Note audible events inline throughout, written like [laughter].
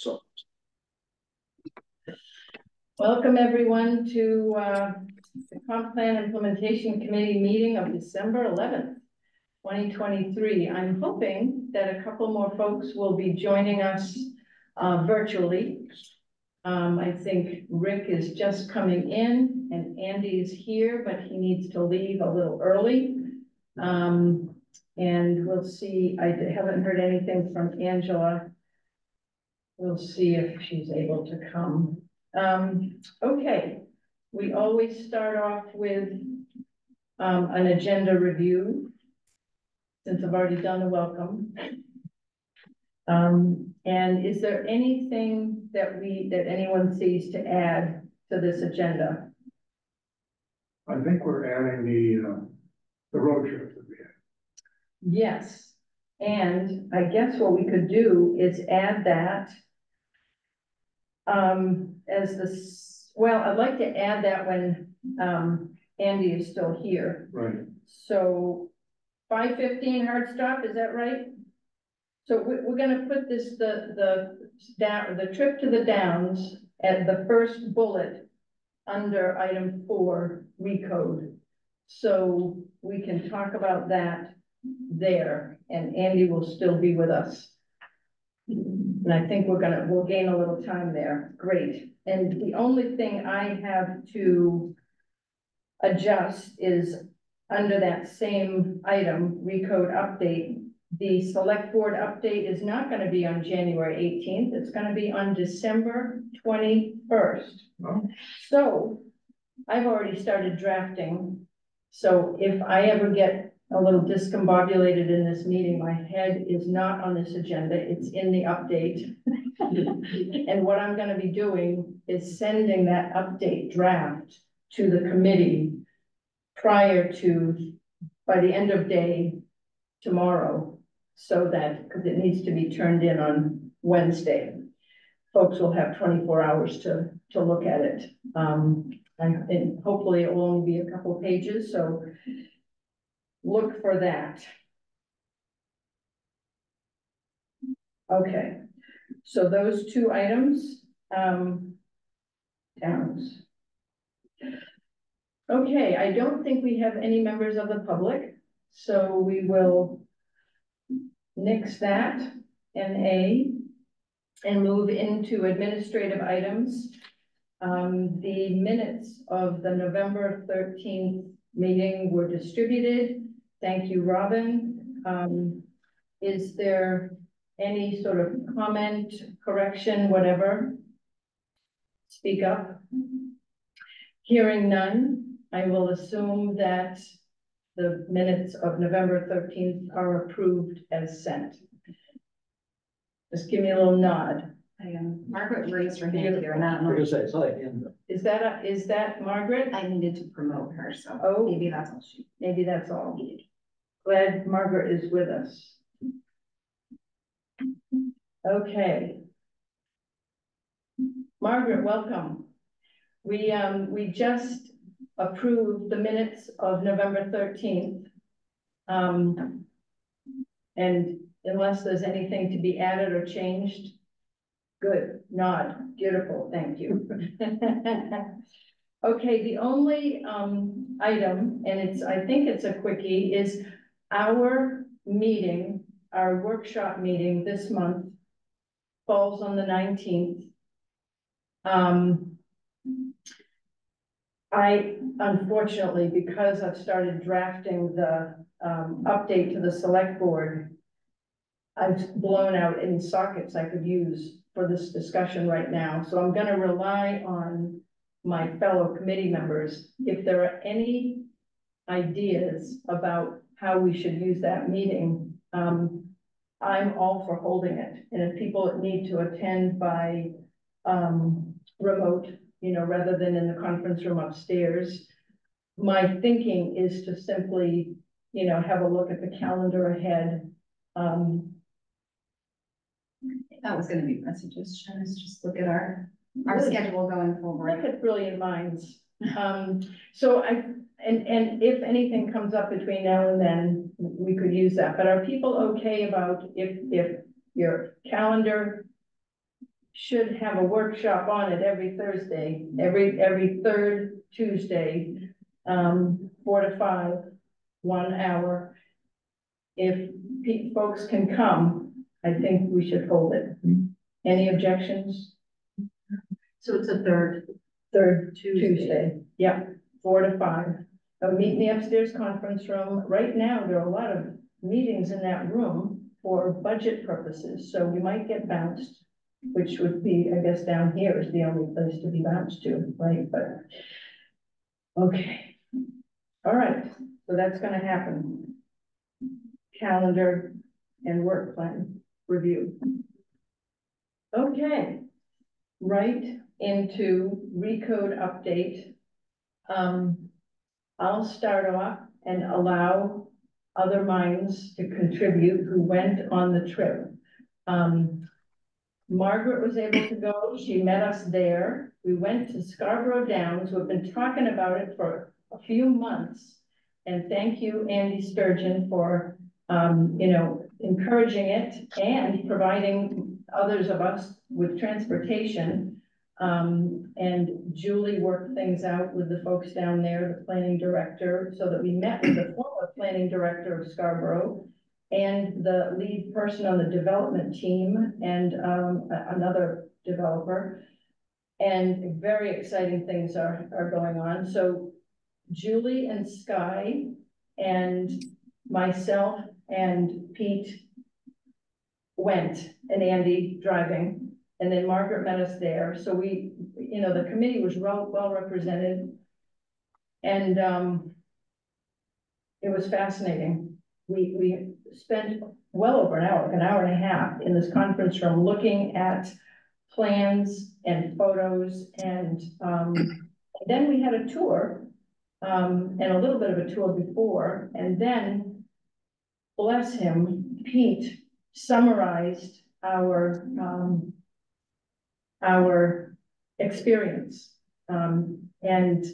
So. Welcome, everyone, to uh, the Comp Plan Implementation Committee meeting of December eleventh, twenty twenty-three. I'm hoping that a couple more folks will be joining us uh, virtually. Um, I think Rick is just coming in and Andy is here, but he needs to leave a little early. Um, and we'll see, I haven't heard anything from Angela. We'll see if she's able to come. Um, okay, we always start off with um, an agenda review. Since I've already done the welcome. Um, and is there anything that we, that anyone sees to add to this agenda? I think we're adding the, uh, the road trip that we had. Yes, and I guess what we could do is add that. Um, as this, well, I'd like to add that when, um, Andy is still here. Right. So five fifteen hard stop, is that right? So we, we're gonna put this, the, the, down, the trip to the downs at the first bullet under item four, recode. So we can talk about that there, and Andy will still be with us. And I think we're gonna, we'll gain a little time there, great. And the only thing I have to adjust is under that same item, recode update, the select board update is not gonna be on January eighteenth, it's gonna be on December twenty-first. Oh. So, I've already started drafting, so if I ever get a little discombobulated in this meeting, my head is not on this agenda, it's in the update. [laughs] And what I'm gonna be doing is sending that update draft to the committee prior to, by the end of day tomorrow, so that, because it needs to be turned in on Wednesday. Folks will have twenty-four hours to, to look at it. Um, and, and hopefully it will only be a couple pages, so look for that. Okay, so those two items, um, towns. Okay, I don't think we have any members of the public, so we will nix that, NA, and move into administrative items. Um, the minutes of the November thirteenth meeting were distributed. Thank you, Robin. Um, is there any sort of comment, correction, whatever? Speak up. Hearing none, I will assume that the minutes of November thirteenth are approved as sent. Just give me a little nod. I um, Margaret raised her hand here and I don't know, gonna say, it's in the- Is that, a- is that Margaret? I needed to promote her, so Oh. maybe that's all she Maybe that's all. needed. Glad Margaret is with us. Okay. Margaret, welcome. We, um, we just approved the minutes of November thirteenth. Um, and unless there's anything to be added or changed, good, nod, beautiful, thank you. [laughs] Okay, the only, um, item, and it's, I think it's a quickie, is our meeting, our workshop meeting this month falls on the nineteenth. Um, I unfortunately, because I've started drafting the, um, update to the select board, I've blown out any sockets I could use for this discussion right now, so I'm gonna rely on my fellow committee members, if there are any ideas about how we should use that meeting, um, I'm all for holding it. And if people need to attend by, um, remote, you know, rather than in the conference room upstairs, my thinking is to simply, you know, have a look at the calendar ahead. Um, That was gonna be my suggestion, is just look at our, our schedule going forward. look at brilliant minds. Um, so I, and, and if anything comes up between now and then, we could use that, but are people okay about if, if your calendar should have a workshop on it every Thursday, every, every third Tuesday, um, four to five, one hour. If pe- folks can come, I think we should hold it. Any objections? So it's a third Third Tuesday. Tuesday, yeah, four to five. Uh, meet in the upstairs conference room. Right now, there are a lot of meetings in that room for budget purposes, so we might get bounced. Which would be, I guess, down here is the only place to be bounced to, right, but. Okay. All right, so that's gonna happen. Calendar and work plan review. Okay, right into recode update. Um, I'll start off and allow other minds to contribute who went on the trip. Um, Margaret was able to go, she met us there. We went to Scarborough Downs, we've been talking about it for a few months. And thank you, Andy Sturgeon, for, um, you know, encouraging it and providing others of us with transportation. Um, and Julie worked things out with the folks down there, the planning director, so that we met with the former planning director of Scarborough. And the lead person on the development team and, um, another developer. And very exciting things are, are going on. So Julie and Sky and myself and Pete went and Andy driving. And then Margaret met us there. So we, you know, the committee was well, well represented. And, um, it was fascinating. We, we spent well over an hour, an hour and a half in this conference room looking at plans and photos and, um, then we had a tour. Um, and a little bit of a tour before, and then, bless him, Pete summarized our, um, our experience. Um, and,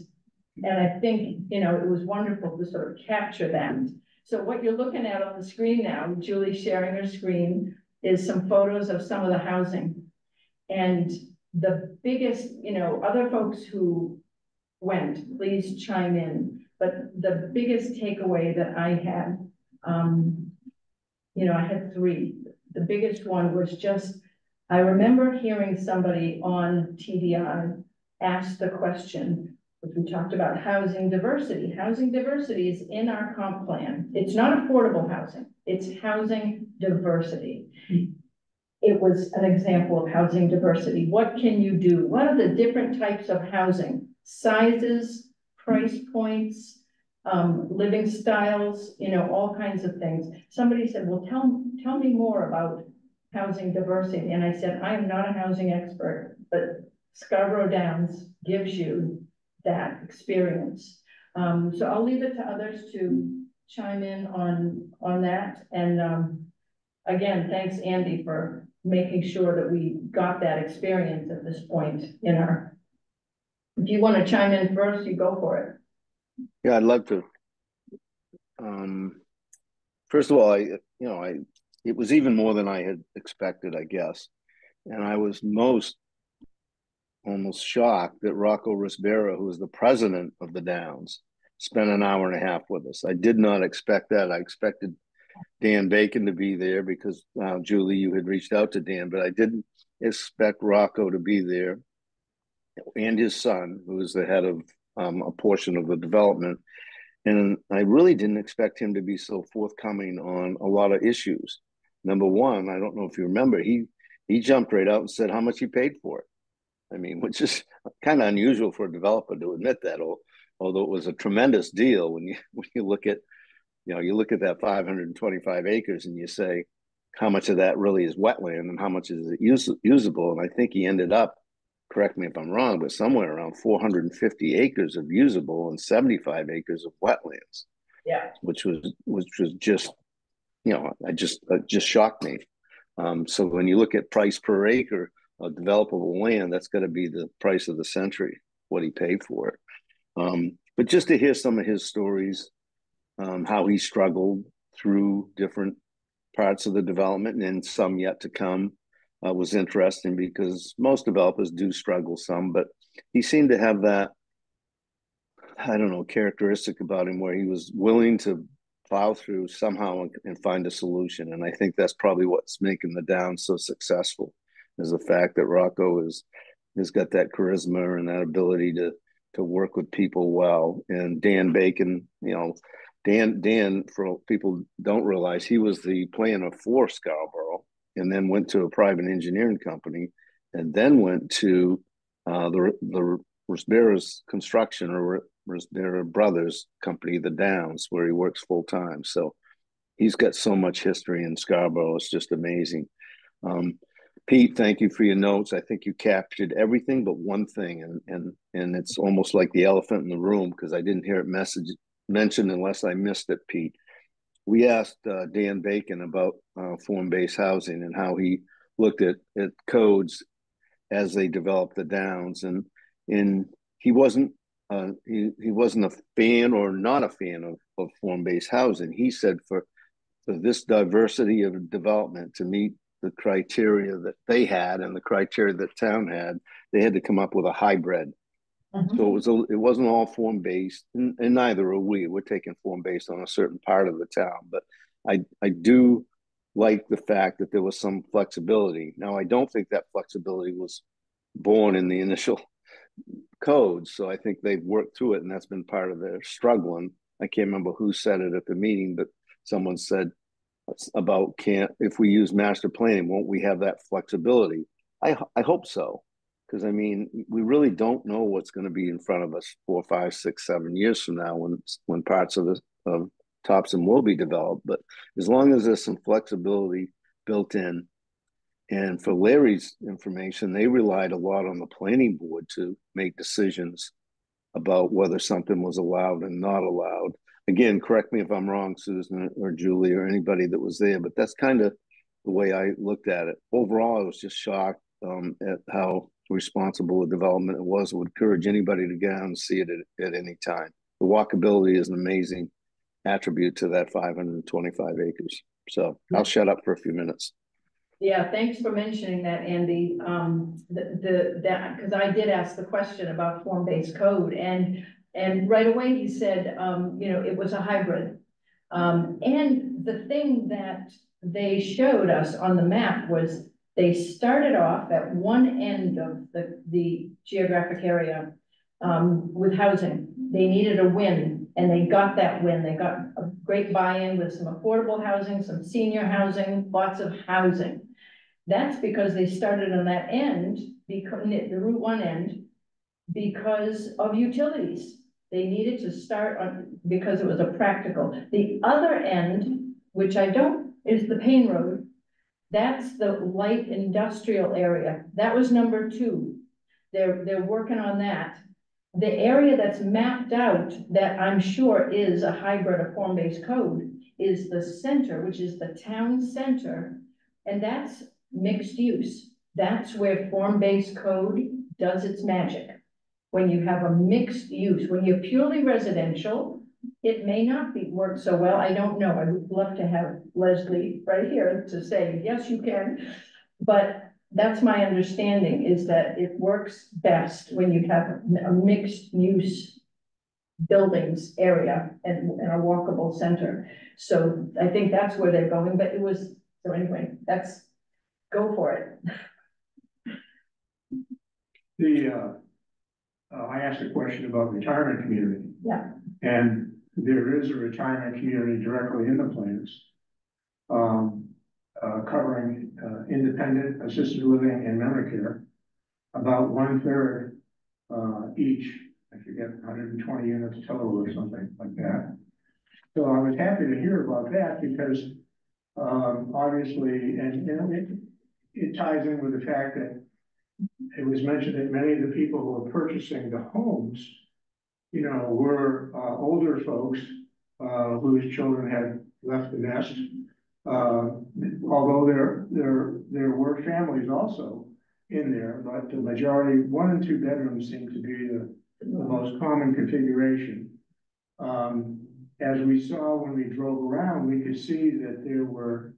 and I think, you know, it was wonderful to sort of capture that. So what you're looking at on the screen now, Julie sharing her screen, is some photos of some of the housing. And the biggest, you know, other folks who went, please chime in. But the biggest takeaway that I had, um, you know, I had three. The biggest one was just, I remember hearing somebody on TDI ask the question, which we talked about housing diversity. Housing diversity is in our comp plan. It's not affordable housing, it's housing diversity. It was an example of housing diversity. What can you do? What are the different types of housing? Sizes, price points, um, living styles, you know, all kinds of things. Somebody said, well, tell, tell me more about housing diversity. And I said, I am not a housing expert, but Scarborough Downs gives you that experience. Um, so I'll leave it to others to chime in on, on that. And, um, again, thanks Andy for making sure that we got that experience at this point in our. If you want to chime in first, you go for it. Yeah, I'd love to. Um, first of all, I, you know, I, it was even more than I had expected, I guess. And I was most almost shocked that Rocco Risbara, who is the president of the Downs, spent an hour and a half with us. I did not expect that. I expected Dan Bacon to be there because uh, Julie, you had reached out to Dan, but I didn't expect Rocco to be there and his son, who is the head of um, a portion of the development. And I really didn't expect him to be so forthcoming on a lot of issues. Number one, I don't know if you remember, he he jumped right out and said how much he paid for it. I mean, [laughs] which is kind of unusual for a developer to admit that, although it was a tremendous deal when you [laughs] when you look at, you know, you look at that 525 acres and you say, how much of that really is wetland and how much is it use, usable? And I think he ended up correct me if I'm wrong, but somewhere around 450 acres of usable and 75 acres of wetlands. Yeah. Which was which was just, you know, I just just shocked me. Um, so when you look at price per acre of developable land, that's got to be the price of the century, what he paid for it. Um, but just to hear some of his stories, um, how he struggled through different parts of the development and some yet to come uh, was interesting because most developers do struggle some, but he seemed to have that I don't know characteristic about him where he was willing to plow through somehow and, and find a solution. And I think that's probably what's making the down so successful is the fact that Rocco is has got that charisma and that ability to to work with people well. And Dan Bacon, you know, Dan Dan for people don't realize he was the planner for Scarborough and then went to a private engineering company and then went to uh, the the Risbara's construction or Risbara Brothers company, the Downs, where he works full time. So he's got so much history in Scarborough. It's just amazing. Um, Pete, thank you for your notes. I think you captured everything but one thing, and and and it's almost like the elephant in the room because I didn't hear it message mentioned unless I missed it, Pete. We asked uh, Dan Bacon about uh, form-based housing and how he looked at at codes as they developed the downs, and in he wasn't uh, he he wasn't a fan or not a fan of of form-based housing. He said for for this diversity of development to meet the criteria that they had and the criteria that town had, they had to come up with a hybrid. Mhm. So it was a, it wasn't all form based, and, and neither are we. We're taking form based on a certain part of the town, but I I do like the fact that there was some flexibility. Now I don't think that flexibility was born in the initial codes, so I think they've worked through it, and that's been part of their struggling. I can't remember who said it at the meeting, but someone said about can't if we use master planning, won't we have that flexibility? I I hope so, because I mean we really don't know what's going to be in front of us four, five, six, seven years from now when when parts of the of will be developed. But as long as there's some flexibility built in, and for Larry's information, they relied a lot on the planning board to make decisions about whether something was allowed and not allowed again, correct me if I'm wrong, Susan or Julie or anybody that was there, but that's kind of the way I looked at it. Overall, I was just shocked um, at how responsible a development it was. I would encourage anybody to get out and see it at, at any time. The walkability is an amazing attribute to that 525 acres. So I'll shut up for a few minutes. Yeah, thanks for mentioning that, Andy. Um, the, the, that, because I did ask the question about form-based code and and right away he said, um, you know, it was a hybrid. Um, and the thing that they showed us on the map was they started off at one end of the, the geographic area um, with housing. They needed a win and they got that win. They got a great buy-in with some affordable housing, some senior housing, lots of housing. That's because they started on that end, because the Route One end, because of utilities. They needed to start on, because it was a practical. The other end, which I don't, is the Payne Road. That's the light industrial area. That was number two. They're, they're working on that. The area that's mapped out that I'm sure is a hybrid of form-based code is the center, which is the town center. And that's mixed use. That's where form-based code does its magic when you have a mixed use, when you're purely residential, it may not be work so well. I don't know. I would love to have Leslie right here to say, yes, you can. But that's my understanding is that it works best when you have a mixed use buildings area and, and a walkable center. So I think that's where they're going, but it was, so anyway, that's, go for it. The, uh, uh, I asked a question about retirement community. Yeah. And there is a retirement community directly in the plans. Um, uh, covering, uh, independent assisted living and memory care. About one third, uh, each, I forget, hundred and twenty units total or something like that. So I was happy to hear about that because, um, obviously, and, and it, it ties in with the fact that it was mentioned that many of the people who were purchasing the homes, you know, were uh, older folks uh, whose children had left the nest. Uh, although there there there were families also in there, but the majority one and two bedrooms seem to be the, the most common configuration. Um, as we saw when we drove around, we could see that there were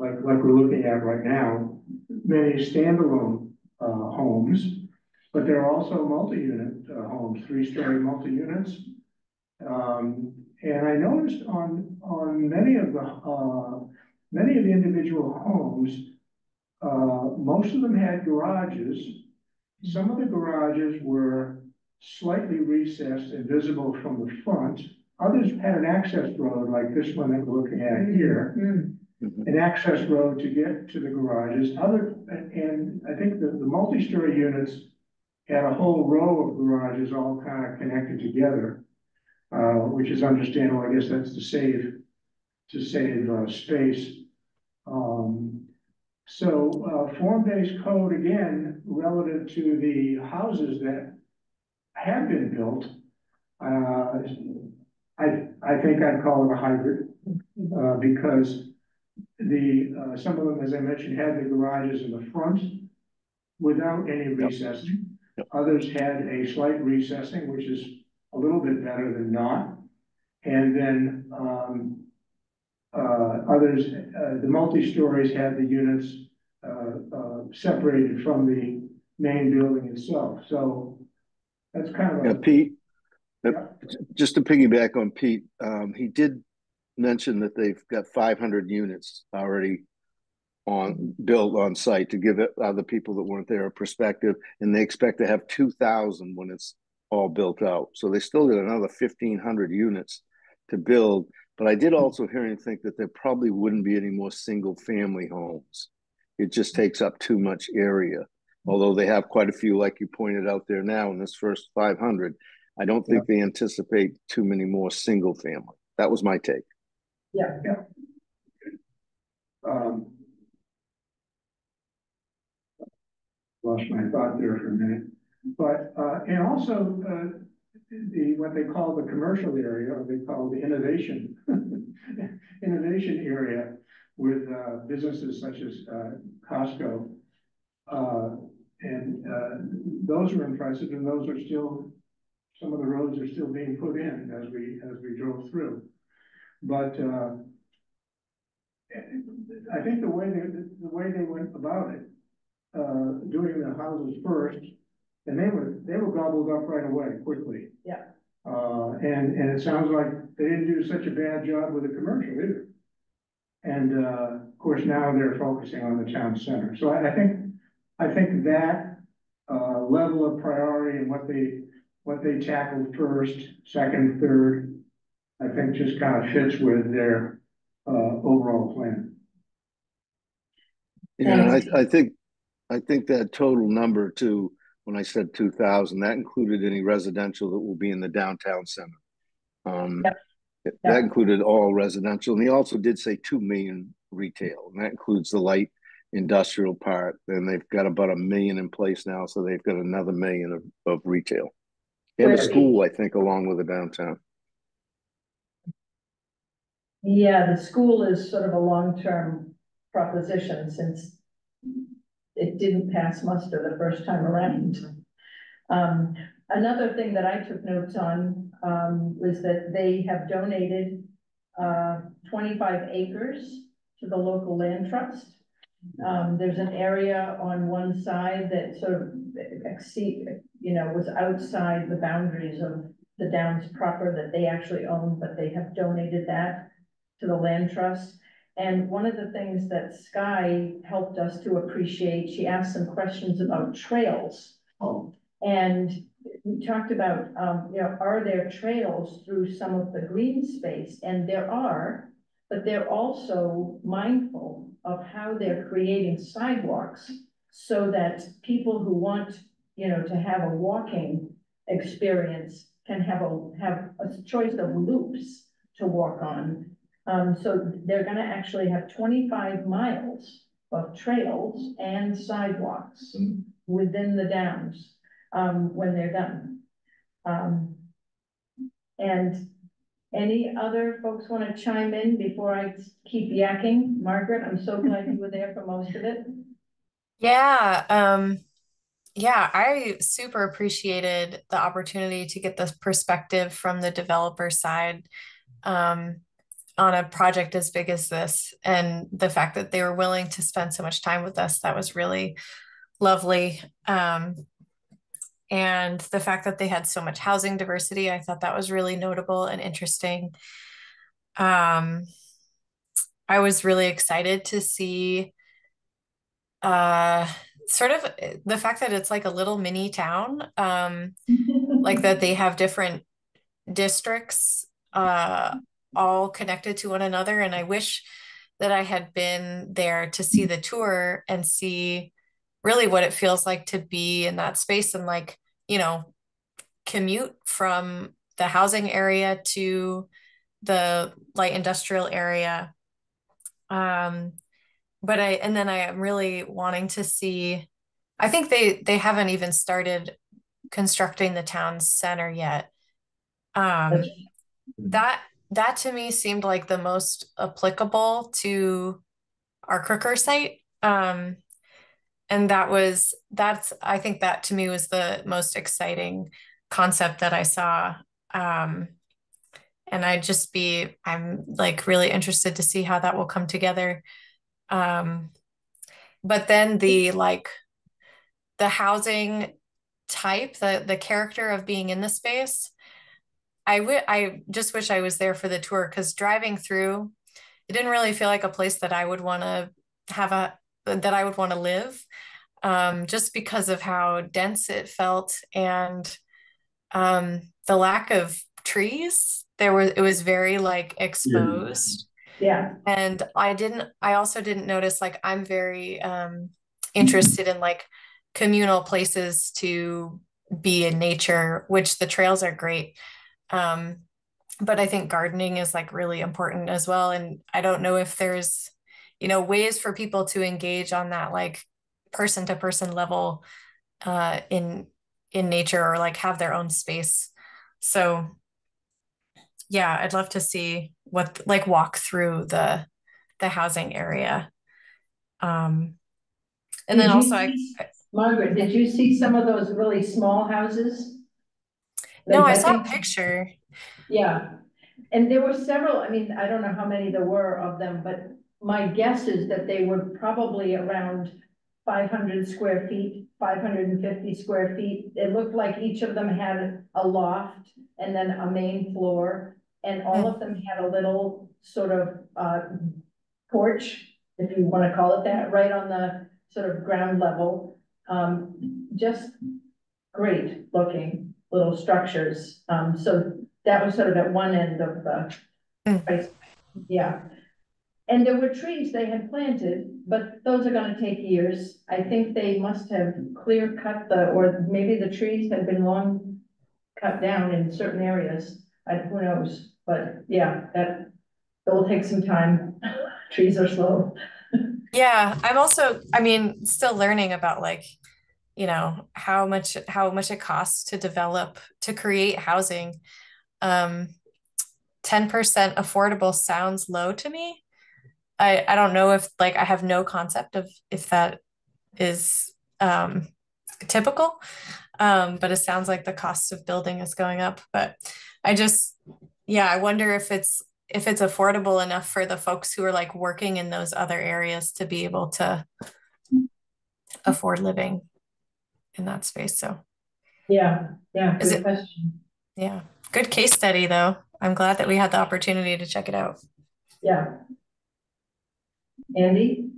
like like we're looking at right now, many standalone, uh, homes. But there are also multi-unit, uh, homes, three-story multi-units. Um, and I noticed on, on many of the, uh, many of the individual homes, uh, most of them had garages. Some of the garages were slightly recessed and visible from the front. Others had an access road like this one that we're looking at here, Hmm, Mhm. An access road to get to the garages. Other, and I think the, the multi-story units had a whole row of garages all kind of connected together, uh, which is understandable. I guess that's to save, to save, uh, space. Um, so, uh, form-based code, again, relative to the houses that have been built, uh, I, I think I'd call it a hybrid, uh, because the, uh, some of them, as I mentioned, had the garages in the front without any recessing. Yep. Others had a slight recessing, which is a little bit better than not. And then, um, uh, others, uh, the multi-stories had the units, uh, uh, separated from the main building itself, so that's kind of Yeah, a. Pete, uh, just to piggyback on Pete, um, he did mention that they've got five hundred units already on, built on site to give it other people that weren't there a perspective, and they expect to have two thousand when it's all built out. So they still got another fifteen hundred units to build. But I did also hear him think that there probably wouldn't be any more single-family homes. It just takes up too much area. Although they have quite a few, like you pointed out there now in this first five hundred. I don't think they anticipate too many more single family. That was my take. Um. Lost my thought there for a minute, but, uh, and also, uh, the, what they call the commercial area, or they call the innovation. [laughs] Innovation area with, uh, businesses such as, uh, Costco. Uh, and, uh, those were impressive, and those are still, some of the roads are still being put in as we, as we drove through. But, uh, I think the way they, the way they went about it, uh, doing the houses first, and they were, they were gobbled up right away, quickly. Yeah. Uh, and, and it sounds like they didn't do such a bad job with the commercial either. And, uh, of course, now they're focusing on the town center. So I, I think, I think that, uh, level of priority and what they, what they tackled first, second, third, I think just kind of fits with their, uh, overall plan. Yeah. I, I think, I think that total number too, when I said two thousand, that included any residential that will be in the downtown center. Um, Yep. that included all residential, and he also did say two million retail, and that includes the light industrial part, and they've got about a million in place now, so they've got another million of, of retail. And a school, I think, along with the downtown. Yeah, the school is sort of a long-term proposition since it didn't pass muster the first time around. Um, another thing that I took notes on, um, was that they have donated, uh, twenty-five acres to the local land trust. Um, there's an area on one side that sort of exceed, you know, was outside the boundaries of the Downs proper that they actually own, but they have donated that to the land trust. And one of the things that Sky helped us to appreciate, she asked some questions about trails. Oh. And we talked about, um, you know, are there trails through some of the green space? And there are, but they're also mindful of how they're creating sidewalks so that people who want, you know, to have a walking experience can have a, have a choice of loops to walk on. Um, so they're gonna actually have twenty-five miles of trails and sidewalks Mm. within the downs, um, when they're done. Um, and any other folks wanna chime in before I keep yakking? Margaret, I'm so glad you were there for most of it. Yeah, um, yeah, I super appreciated the opportunity to get this perspective from the developer side. Um, on a project as big as this and the fact that they were willing to spend so much time with us that was really lovely. Um, and the fact that they had so much housing diversity i thought that was really notable and interesting. Um, i was really excited to see uh, sort of the fact that it's like a little mini town um, [laughs] like that they have different districts uh, all connected to one another. And I wish that I had been there to see the tour and see really what it feels like to be in that space and like, you know, commute from the housing area to the light industrial area. Um, but I and then I am really wanting to see I think they they haven't even started constructing the town center yet. Um, that that to me seemed like the most applicable to our Crooker site. Um, and that was that's I think that to me was the most exciting concept that I saw. Um, and I'd just be I'm like really interested to see how that will come together. Um, but then the like the housing type, the the character of being in the space I I just wish I was there for the tour because driving through, it didn't really feel like a place that I would want to have a that I would want to live, um, just because of how dense it felt and um, the lack of trees. There was it was very like exposed. Yeah. And I didn't I also didn't notice like I'm very um, interested in like communal places to be in nature, which the trails are great. Um, but I think gardening is like really important as well. And I don't know if there's, you know, ways for people to engage on that like person to person level uh, in in nature or like have their own space. So yeah, I'd love to see what like walk through the the housing area. Um, and Did then also I, Margaret, did you see some of those really small houses? No, I saw a picture. Yeah, and there were several, I mean, I don't know how many there were of them, but my guess is that they were probably around five hundred square feet, five hundred and fifty square feet. It looked like each of them had a loft and then a main floor. And all of them had a little sort of, uh, porch, if you wanna call it that, right on the sort of ground level. Um, just great looking little structures. Um, so that was sort of at one end of the Mm. yeah. And there were trees they had planted, but those are gonna take years. I think they must have clear cut the, or maybe the trees had been long cut down in certain areas. I, who knows, but yeah, that, that will take some time. [laughs] Trees are slow. [laughs] Yeah, I'm also, I mean, still learning about like, you know, how much how much it costs to develop to create housing. Um, 10% affordable sounds low to me. I I don't know if like I have no concept of if that is um typical. Um, but it sounds like the cost of building is going up. But I just yeah, I wonder if it's if it's affordable enough for the folks who are like working in those other areas to be able to afford living in that space. So Yeah, yeah, Is good it- question. yeah, good case study though. I'm glad that we had the opportunity to check it out. Yeah. Andy?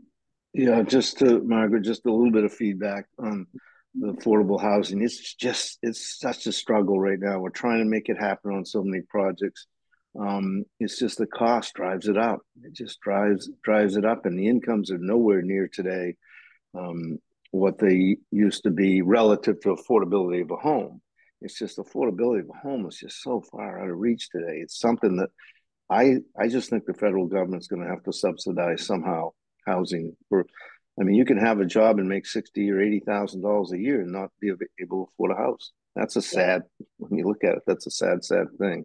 Yeah, just to Margaret, just a little bit of feedback on the affordable housing. It's just it's such a struggle right now. We're trying to make it happen on so many projects. Um, it's just the cost drives it up. It just drives drives it up, and the incomes are nowhere near today um, what they used to be relative to affordability of a home. It's just affordability of a home is just so far out of reach today. It's something that I I just think the federal government's going to have to subsidize somehow housing for. I mean, you can have a job and make sixty or eighty thousand dollars a year and not be able to afford a house. That's a sad. When you look at it, that's a sad, sad thing.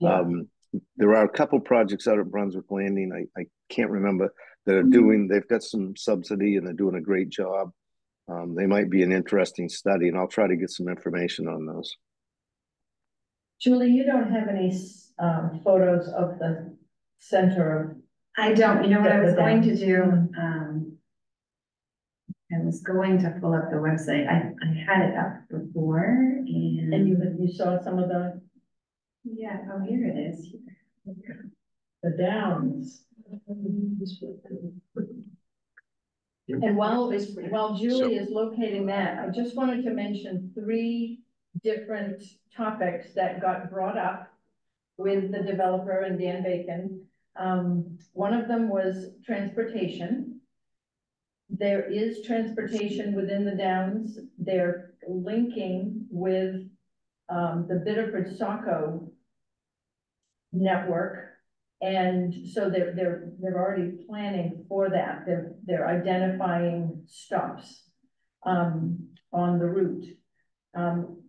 Yeah. Um, there are a couple projects out at Brunswick Landing. I, I can't remember that are doing. They've got some subsidy and they're doing a great job. Um, they might be an interesting study, and I'll try to get some information on those. Julie, you don't have any, um, photos of the center I don't, you know what I was going to do, um. I was going to pull up the website, I, I had it up before and and, you, you saw some of the, yeah, oh, here it is. the downs. And while, while Julie is locating that, I just wanted to mention three different topics that got brought up with the developer and Dan Bacon. Um, one of them was transportation. There is transportation within the downs. They're linking with, um, the Biddeford Saco network. And so they're, they're, they're already planning for that. They're, they're identifying stops, um, on the route. Um,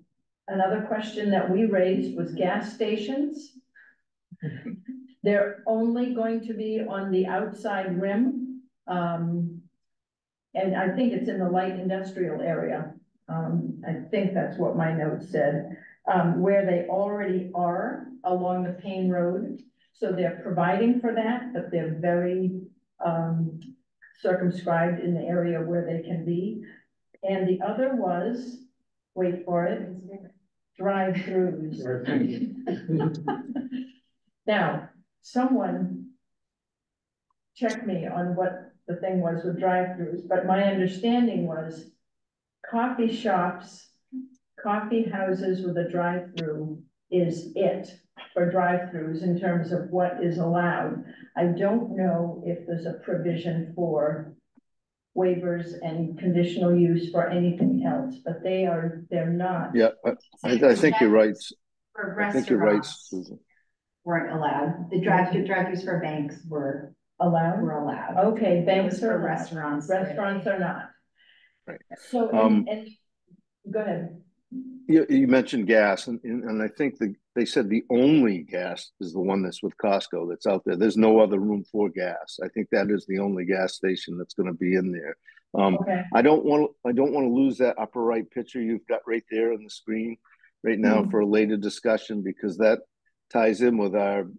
another question that we raised was gas stations. They're only going to be on the outside rim, um, and I think it's in the light industrial area. Um, I think that's what my notes said, um, where they already are along the Payne Road. So they're providing for that, but they're very, um, circumscribed in the area where they can be. And the other was, wait for it, drive-throughs. [laughs] Now, someone check me on what the thing was with drive-throughs, but my understanding was coffee shops, coffee houses with a drive-through is it for drive-throughs in terms of what is allowed. I don't know if there's a provision for waivers and conditional use for anything else, but they are, they're not. Yeah, I, I I think you're right. For I think you're right, restaurants Susan. weren't allowed, the drive, drive-throughs for banks were, Allowed? were allowed. Okay, banks was for are restaurants. Restaurants are not. Right. So, Um, and, and, go ahead. You, you mentioned gas and, and I think the, they said the only gas is the one that's with Costco that's out there. There's no other room for gas. I think that is the only gas station that's gonna be in there. Um, Okay, I don't want, I don't want to lose that upper right picture you've got right there on the screen right now Mhm. for a later discussion, because that ties in with our,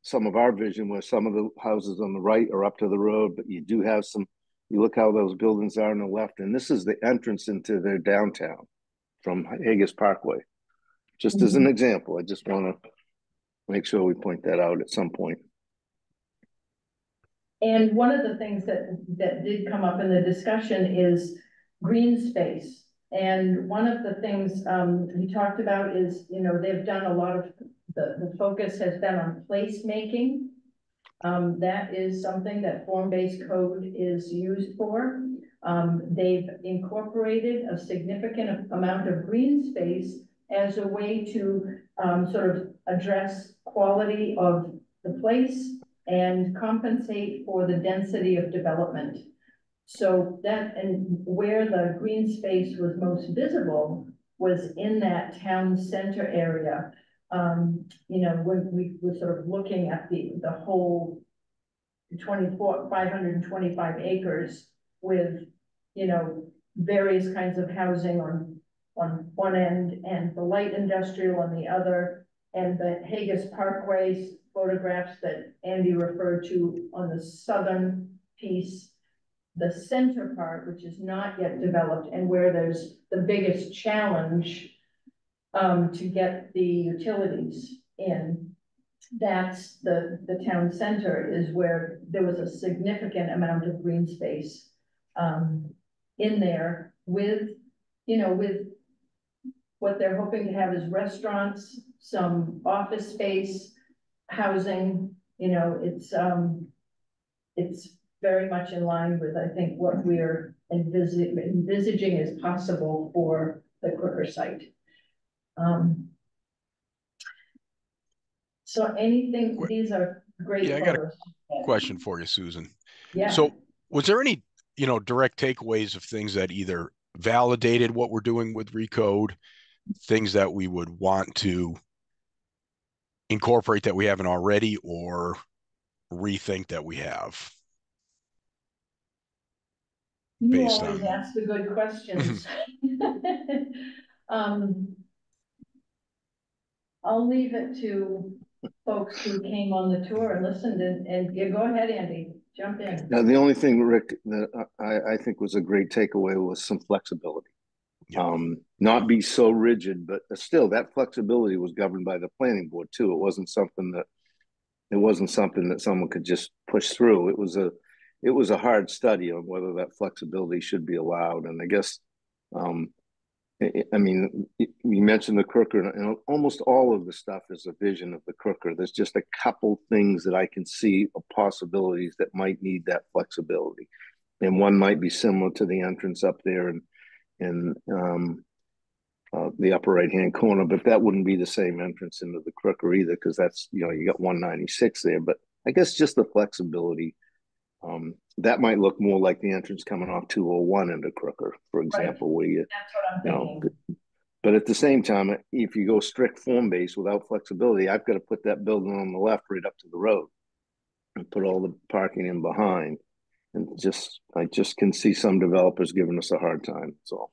some of our vision where some of the houses on the right are up to the road, but you do have some, you look how those buildings are on the left, and this is the entrance into their downtown from Haigis Parkway. Just as an example, I just want to make sure we point that out at some point. and one of the things that, that did come up in the discussion is green space. And one of the things, um, he talked about is, you know, they've done a lot of, the, the focus has been on placemaking. Um, that is something that form-based code is used for. Um, they've incorporated a significant amount of green space as a way to, um, sort of address quality of the place and compensate for the density of development. So that, and where the green space was most visible was in that town center area. Um, you know, when we were sort of looking at the, the whole twenty-four, five hundred and twenty-five acres with, you know, various kinds of housing on, on one end and the light industrial on the other, and the Haigis Parkway photographs that Andy referred to on the southern piece. The center part, which is not yet developed and where there's the biggest challenge um, to get the utilities in. That's the, the town center is where there was a significant amount of green space um, in there with, you know, with what they're hoping to have is restaurants, some office space, housing, you know, it's, um, it's very much in line with, I think, what we're envisaging, envisaging is possible for the Crooker site. Um. So anything, these are great Yeah, I got a. Question for you, Susan. Yeah. So was there any, you know, direct takeaways of things that either validated what we're doing with Recode, things that we would want to incorporate that we haven't already or rethink that we have? You always on- ask the good questions. [laughs] [laughs] Um. I'll leave it to folks who came on the tour and listened and, and you go ahead, Andy, jump in. Now, the only thing, Rick, that I, I think was a great takeaway was some flexibility. Yeah. Um, not be so rigid, but still that flexibility was governed by the planning board too. It wasn't something that it wasn't something that someone could just push through. It was a it was a hard study on whether that flexibility should be allowed. And I guess um I- mean, you mentioned the Crooker, and almost all of the stuff is a vision of the Crooker. There's just a couple things that I can see of possibilities that might need that flexibility, and one might be similar to the entrance up there in in um, uh, the upper right hand corner, but that wouldn't be the same entrance into the Crooker either, because that's you know you got 196 there. But I guess just the flexibility. Um, that might look more like the entrance coming off 201 into Crooker, for example, where you That's what I'm you know, thinking. but at the same time, if you go strict form based without flexibility, I've got to put that building on the left right up to the road and put all the parking in behind. And just, I just can see some developers giving us a hard time. So,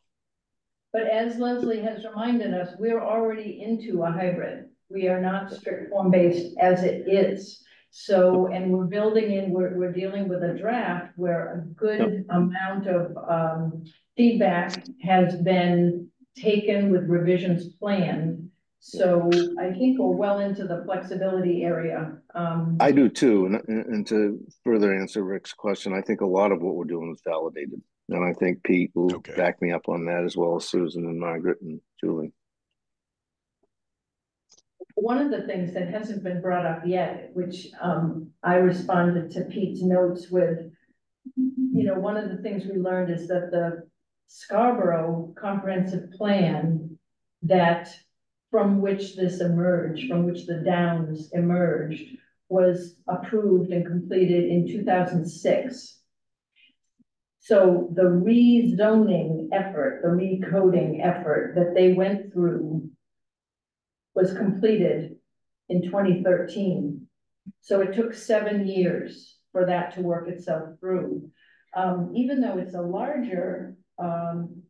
But as Leslie has reminded us, we're already into a hybrid. We are not strict form based as it is. So, and we're building in, we're, we're dealing with a draft where a good amount of, um, feedback has been taken with revisions planned. So I think we're well into the flexibility area. Um, I do too. And, and and to further answer Rick's question, I think a lot of what we're doing is validated. And I think Pete will Okay. back me up on that as well as Susan and Margaret and Julie. One of the things that hasn't been brought up yet, which um I responded to Pete's notes with. You know, one of the things we learned is that the Scarborough comprehensive plan. That from which this emerged, from which the downs emerged, was approved and completed in two thousand six. So the rezoning effort, the recoding effort that they went through was completed in twenty thirteen. So it took seven years for that to work itself through. Um, even though it's a larger, um,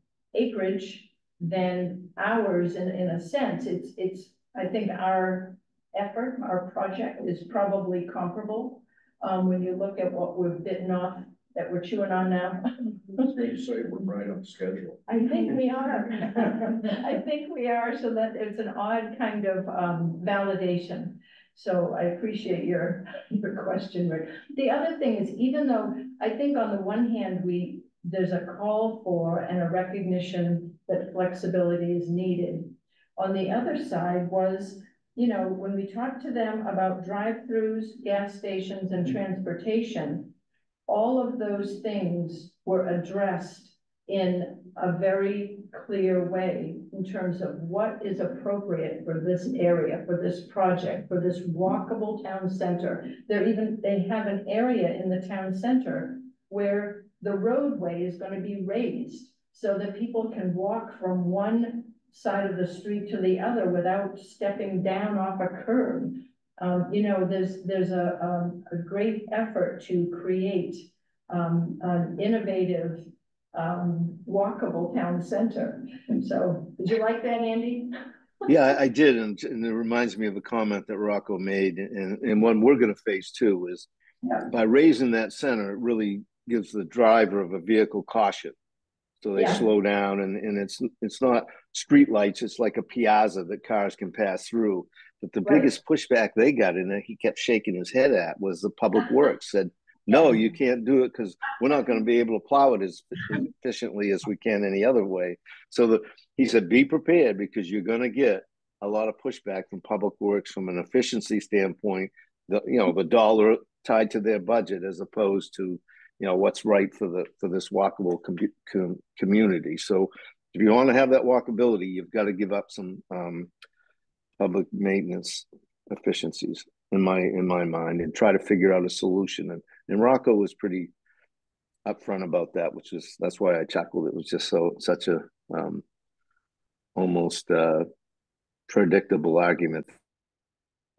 acreage than ours in, in a sense, it's, it's, I think our effort, our project is probably comparable. Um, when you look at what we've bitten off, that we're chewing on now. To say, we're right on schedule. I think we are. I think we are, so that it's an odd kind of um validation. So I appreciate your your question, Rick. The other thing is, even though I think on the one hand, we, there's a call for and a recognition that flexibility is needed. On the other side was, you know, when we talked to them about drive-throughs, gas stations and transportation. All of those things were addressed in a very clear way in terms of what is appropriate for this area, for this project, for this walkable town center. They're even, they have an area in the town center where the roadway is gonna be raised so that people can walk from one side of the street to the other without stepping down off a curb. Um, you know, there's, there's a, um, a great effort to create um, an innovative, um, walkable town center. And so, did you like that, Andy? Yeah, I, I did, and, and it reminds me of a comment that Rocco made, and, and one we're gonna face too is Yeah. by raising that center, it really gives the driver of a vehicle caution. So they Yeah. slow down and, and it's, it's not street lights, it's like a piazza that cars can pass through. But the Right. biggest pushback they got and he kept shaking his head at was the public uh-huh. works said, no, you mm-hmm. can't do it because we're not gonna be able to plow it as uh-huh. efficiently as we can any other way. So the, he said, be prepared because you're gonna get a lot of pushback from public works from an efficiency standpoint. The, you know, the dollar tied to their budget as opposed to, you know, what's right for the, for this walkable com- com- community. So if you want to have that walkability, you've got to give up some, um, public maintenance efficiencies in my, in my mind and try to figure out a solution. And, and Rocco was pretty upfront about that, which is, that's why I chuckled. It was just so, such a, um, almost, uh, predictable argument.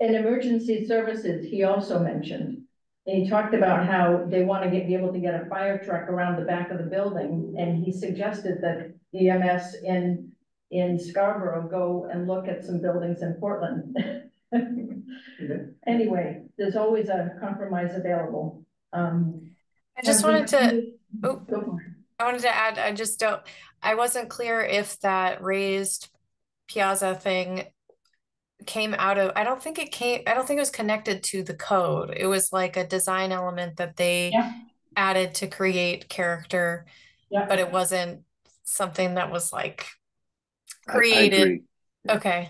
And emergency services, he also mentioned. And he talked about how they want to get, be able to get a fire truck around the back of the building, and he suggested that EMS in, in Scarborough go and look at some buildings in Portland. [laughs] Anyway, there's always a compromise available. Um. I just wanted to, oh, Go for it. I wanted to add, I just don't, I wasn't clear if that raised piazza thing came out of, I don't think it came, I don't think it was connected to the code. It was like a design element that they Yeah. added to create character, Yeah. but it wasn't something that was like I- I created. agree. Okay,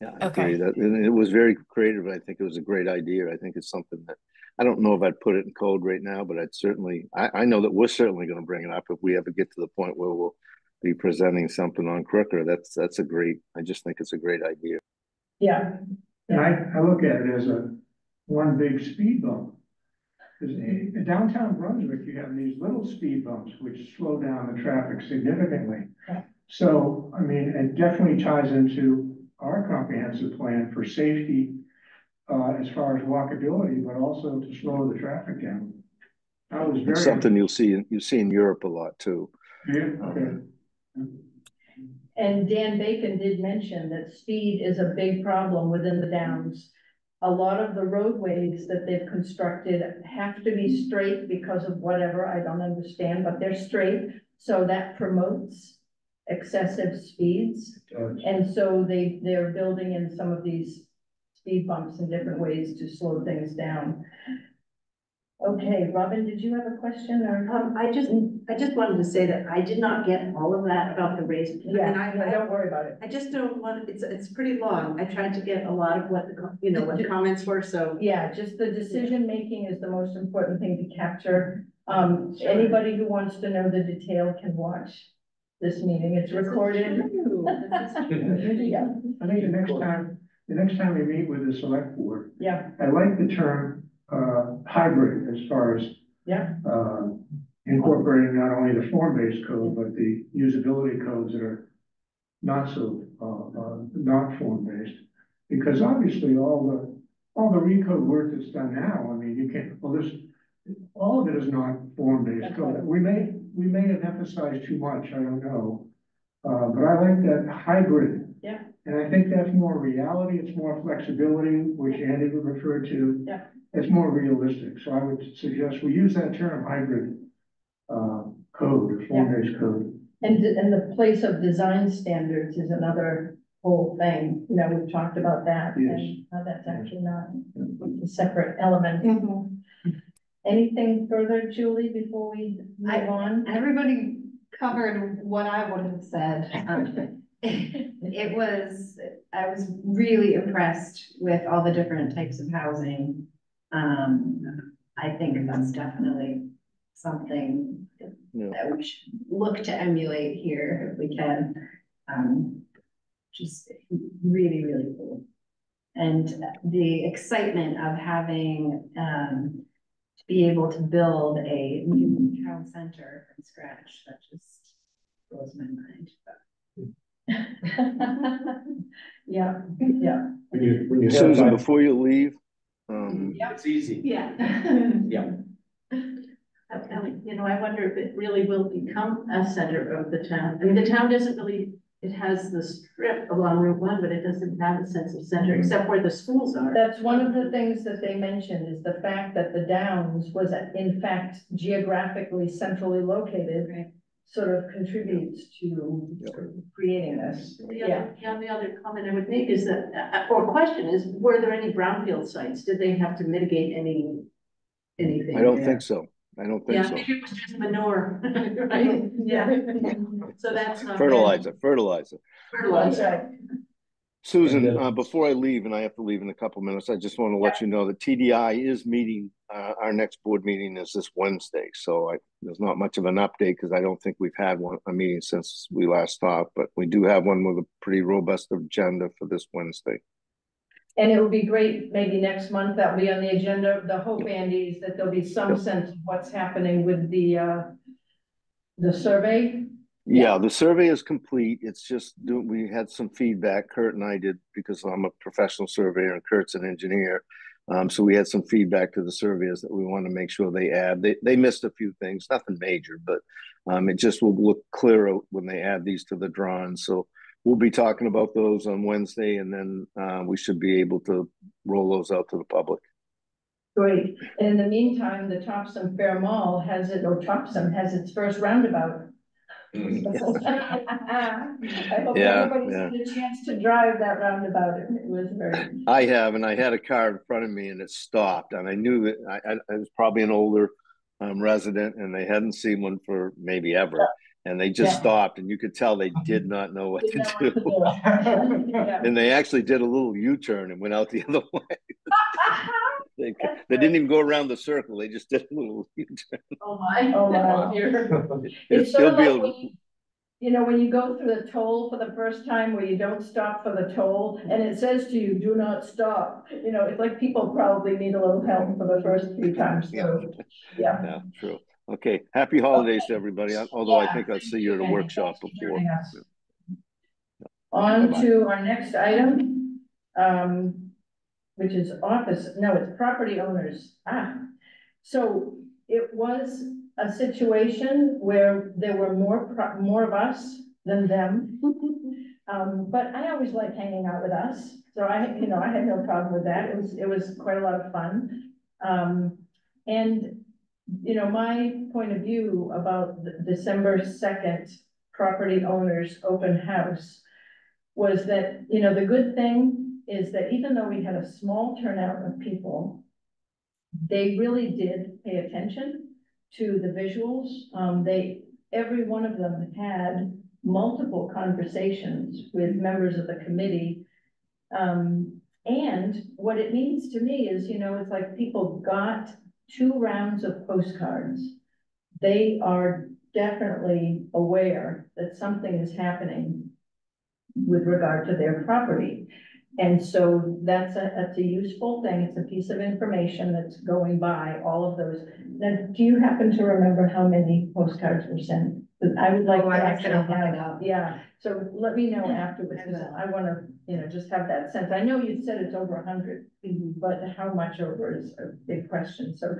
Yeah, I Okay. agree. That, and it was very creative. I think it was a great idea. I think it's something that, I don't know if I'd put it in code right now, but I'd certainly, I, I know that we're certainly gonna bring it up if we ever get to the point where we'll be presenting something on Crooker. That's, that's a great, I just think it's a great idea. Yeah, And I, I look at it as a, one big speed bump. Because in downtown Brunswick, you have these little speed bumps which slow down the traffic significantly. Yeah. So, I mean, it definitely ties into our comprehensive plan for safety, uh, as far as walkability, but also to slow the traffic down. I was very. It's something you'll see, in- you see in Europe a lot too. Yeah, okay. and Dan Bacon did mention that speed is a big problem within the downs. A lot of the roadways that they've constructed have to be straight because of whatever, I don't understand, but they're straight. So that promotes excessive speeds. And so they, they're building in some of these speed bumps in different ways to slow things down. Okay, Robin, did you have a question or? Um, I just, I just wanted to say that I did not get all of that about the race. Yeah, And I, yeah, I, don't worry about it. I just don't want, it's, it's pretty long. I tried to get a lot of what, the co- you know, what the comments were, so. Yeah, just the decision-making is the most important thing to capture. Um, Sure. anybody who wants to know the detail can watch this meeting. It's recorded. [laughs] [laughs] Yeah, I think the next time, the next time we meet with the select board, yeah, I like the term, uh, hybrid as far as, yeah, uh, incorporating not only the form-based code, but the usability codes that are not so, uh, uh, not form-based. Because obviously all the, all the recode work that's done now, I mean, you can't, well, this, all of it is not form-based That's code. right. We may, we may have emphasized too much, I don't know. Uh, but I like that hybrid. Yeah. And I think that's more reality, it's more flexibility, which Andy would refer to. Yeah. It's more realistic, so I would suggest we use that term hybrid, uh, code, form-based code. and, and the place of design standards is another whole thing. You know, we've talked about that Yes. and how that's actually not a separate element. Anything further, Julie, before we move I- on? Everybody covered what I would have said. Um, It was, I was really impressed with all the different types of housing. Um, I think that's definitely something Yeah. that we should look to emulate here if we can. Um, just really, really cool. And the excitement of having, um, to be able to build a new town center from scratch, that just blows my mind. [laughs] Yeah, yeah. When you, when you. have Susan, five- before you leave, um, It's easy. Yeah. Yeah. [laughs] I- I- You know, I wonder if it really will become a center of the town. I mean, the town doesn't really, it has the strip along Route One, but it doesn't have a sense of center, except where the schools are. That's one of the things that they mentioned is the fact that the Downs was in fact geographically centrally located. Right. Sort of contributes to creating this. The Yeah, other, the only other comment I would make is that, uh, or question is, were there any brownfield sites? Did they have to mitigate any, anything? I don't there? think so. I don't think Yeah, so. maybe it was just manure, [laughs] right? [laughs] Yeah. So that's not. bad. Fertilizer, fertilizer. Fertilizer. right. Susan, And, uh, uh, before I leave, and I have to leave in a couple minutes, I just want to let you know that TDI is meeting, uh, our next board meeting is this Wednesday. So I, there's not much of an update because I don't think we've had one, a meeting since we last talked, but we do have one with a pretty robust agenda for this Wednesday. And it would be great, maybe next month, that'll be on the agenda the hope, Andy, is that there'll be some sense of what's happening with the, uh, the survey. Yeah, the survey is complete. It's just, we had some feedback. Kurt and I did, because I'm a professional surveyor and Kurt's an engineer. Um, so we had some feedback to the surveyors that we want to make sure they add. They, they missed a few things, nothing major, but um, it just will look clearer when they add these to the drawings. So we'll be talking about those on Wednesday and then, uh, we should be able to roll those out to the public. Great. And in the meantime, the Topsham Fair Mall has it, or Topsham has its first roundabout. I hope Yeah, everybody's yeah. had a chance to drive that roundabout. It was very, I have, and I had a car in front of me and it stopped and I knew that I, I, I was probably an older um, resident and they hadn't seen one for maybe ever. And they just Yeah. stopped and you could tell they mm-hmm. did not know what Didn't to know what to do. do. [laughs] Yeah. And they actually did a little U-turn and went out the other way. [laughs] They, they didn't even go around the circle. They just did a little [laughs] U-turn. Oh, my. Oh, my It'll It's sort still of be like a- you, you know, when you go through the toll for the first time where you don't stop for the toll and it says to you, do not stop. You know, it's like people probably need a little help for the first few times, so, yeah. Yeah, true. Okay, happy holidays to everybody, although I think I'll see you at a workshop before. On Bye-bye. to our next item, um, which is office, no, it's property owners. Ah, so it was a situation where there were more, pro- more of us than them. [laughs] Um, but I always like hanging out with us, so I, you know, I had no problem with that. It was, it was quite a lot of fun. Um, and, you know, my point of view about the December second property owners open house was that, you know, the good thing is that even though we had a small turnout of people, they really did pay attention to the visuals. Um, they, every one of them had multiple conversations with members of the committee. Um, and what it means to me is, you know, it's like people got two rounds of postcards. They are definitely aware that something is happening with regard to their property. And so that's a, that's a useful thing. It's a piece of information that's going by all of those. Now, do you happen to remember how many postcards were sent? I would like Oh, to I to actually look it have, up. yeah, so let me know afterwards, I will. I wanna, you know, just have that sense. I know you said it's over a hundred, but how much over is a big question, so.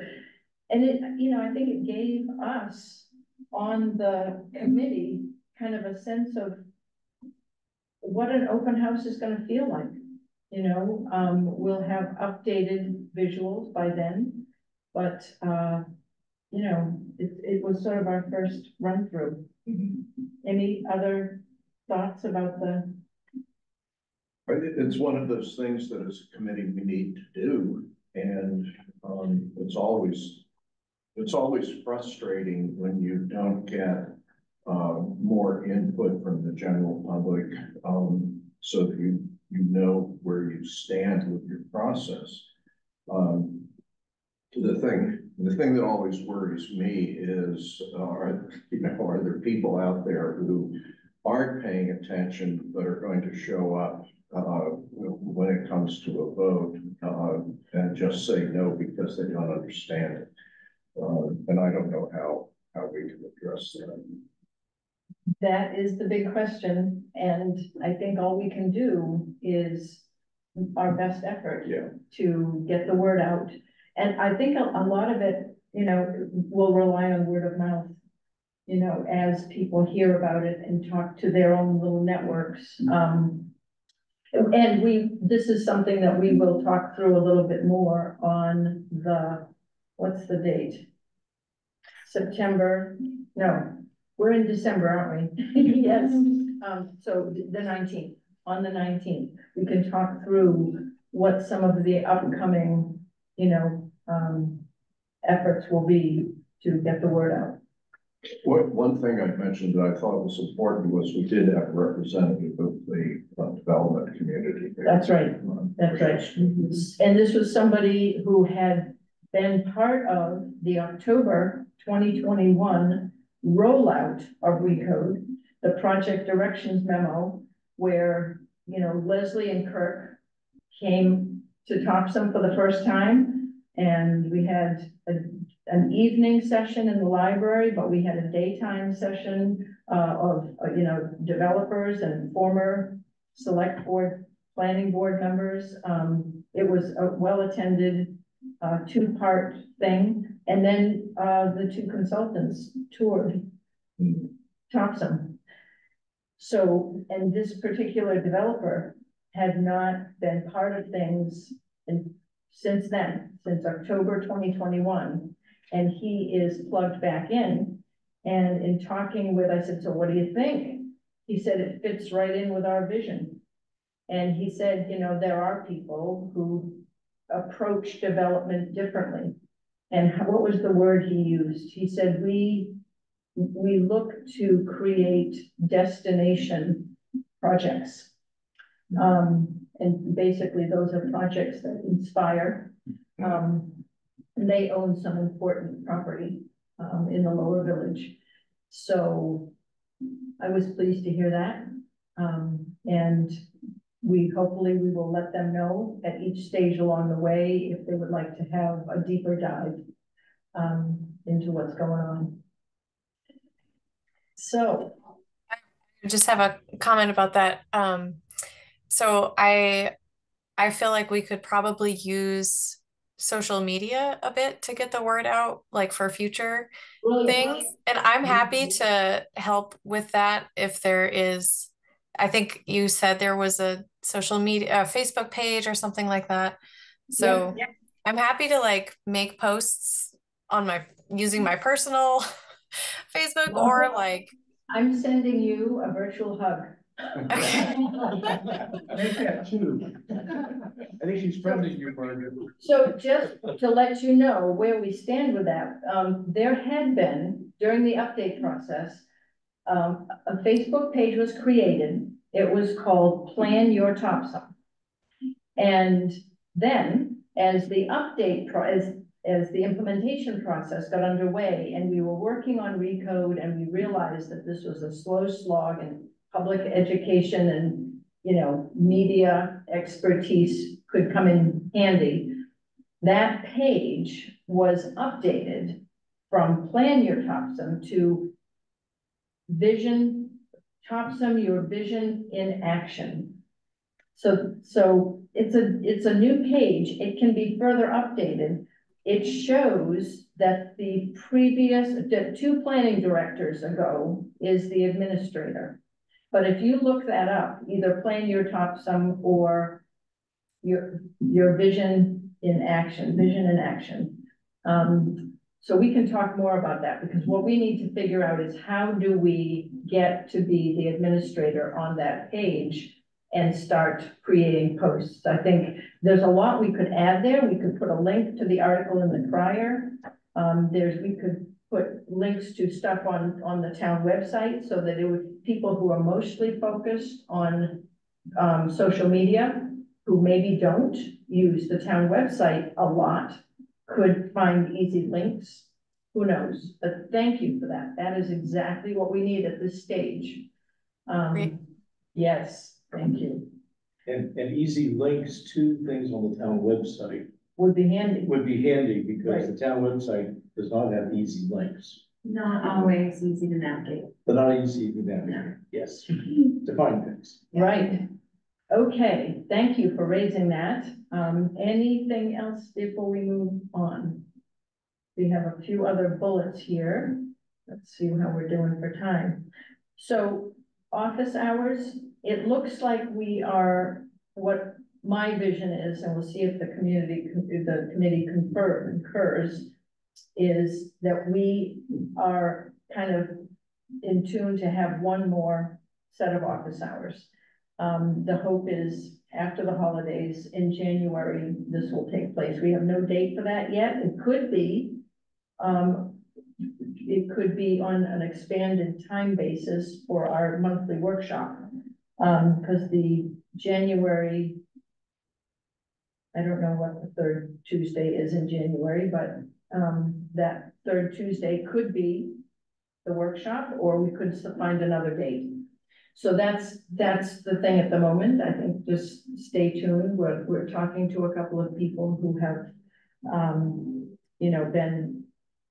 And it, you know, I think it gave us on the committee kind of a sense of what an open house is gonna feel like. You know, um, we'll have updated visuals by then, but, uh, you know, it, it was sort of our first run through. Any other thoughts about the, But it- it's one of those things that as a committee we need to do, and, um, it's always, it's always frustrating when you don't get, uh, more input from the general public, um, so that you, you know where you stand with your process. Um, the thing, the thing that always worries me is, uh, are, you know, are there people out there who aren't paying attention, but are going to show up uh, when it comes to a vote, uh, and just say no because they don't understand it. Uh, and I don't know how, how we can address that. that is the big question, and I think all we can do is our best effort. Yeah. To get the word out, and I think a, a lot of it, you know, will rely on word of mouth. You know, as people hear about it and talk to their own little networks, um. And we, this is something that we will talk through a little bit more on the, what's the date? September, no, we're in December, aren't we? [laughs] Yes, um, so the nineteenth, on the nineteenth, we can talk through what some of the upcoming, you know, um, efforts will be to get the word out. One, one thing I mentioned that I thought was important was we did have a representative of the uh, development community. there. That's right. That's right. And this was somebody who had been part of the October twenty twenty-one rollout of Recode, the project directions memo, where, you know, Leslie and Kirk came to Topsham for the first time, and we had a, an evening session in the library, but we had a daytime session uh, of, uh, you know, developers and former select board planning board members. Um, it was a well-attended, uh, two-part thing. And then, uh, the two consultants toured Topsham. So, and this particular developer had not been part of things since then, since October twenty twenty-one. And he is plugged back in. And in talking with, I said, so what do you think? He said it fits right in with our vision. And he said, you know, there are people who approach development differently. And what was the word he used? He said, we, we look to create destination projects. Um, and basically those are projects that inspire. Um, and they own some important property, um, in the lower village. So I was pleased to hear that. Um, and we, hopefully, we will let them know at each stage along the way if they would like to have a deeper dive um, into what's going on. So, I just have a comment about that. Um, so I, I feel like we could probably use social media a bit to get the word out, like for future mm-hmm. things. And I'm happy mm-hmm. to help with that if there is, I think you said there was a social media, a Facebook page or something like that. So Yeah. I'm happy to like make posts on my, using my personal [laughs] Facebook or like, I'm sending you a virtual hug. Okay. Two. I think she's friendly you, Margaret. So just to let you know where we stand with that, um, there had been, during the update process, um, a Facebook page was created. It was called Plan Your Topsham. And then, as the update, pro- as, as the implementation process got underway, and we were working on recode, and we realized that this was a slow slog and public education and, you know, media expertise could come in handy. That page was updated from Plan Your Topsham to Vision, Topsham, Your Vision in Action. So, so it's a, it's a new page. It can be further updated. It shows that the previous, two planning directors ago is the administrator. But if you look that up, either Plan Your Topsham or your, your vision in action, vision in action. Um, so we can talk more about that, because what we need to figure out is how do we get to be the administrator on that page and start creating posts. I think there's a lot we could add there. We could put a link to the article in the crier. Um, there's, we could put links to stuff on, on the town website so that it would, people who are mostly focused on um, social media, who maybe don't use the town website a lot, could find easy links. Who knows? But thank you for that. That is exactly what we need at this stage. Great. Um, yes, thank you. And, and easy links to things on the town website Would be handy. would be handy because the town website does not have easy links. Not always easy to navigate. But not easy to navigate, yes, to find things. Right. Okay, thank you for raising that. Um, anything else before we move on? We have a few other bullets here. Let's see how we're doing for time. So office hours, it looks like we are, what my vision is, and we'll see if the community, the committee confer, concurs, is that we are kind of in tune to have one more set of office hours. Um, the hope is after the holidays in January, this will take place. We have no date for that yet. It could be, um, it could be on an expanded time basis for our monthly workshop. Um, because the January, I don't know what the third Tuesday is in January, but, um, that third Tuesday could be the workshop, or we could find another date. So that's, that's the thing at the moment. I think just stay tuned. We're, we're talking to a couple of people who have, um, you know, been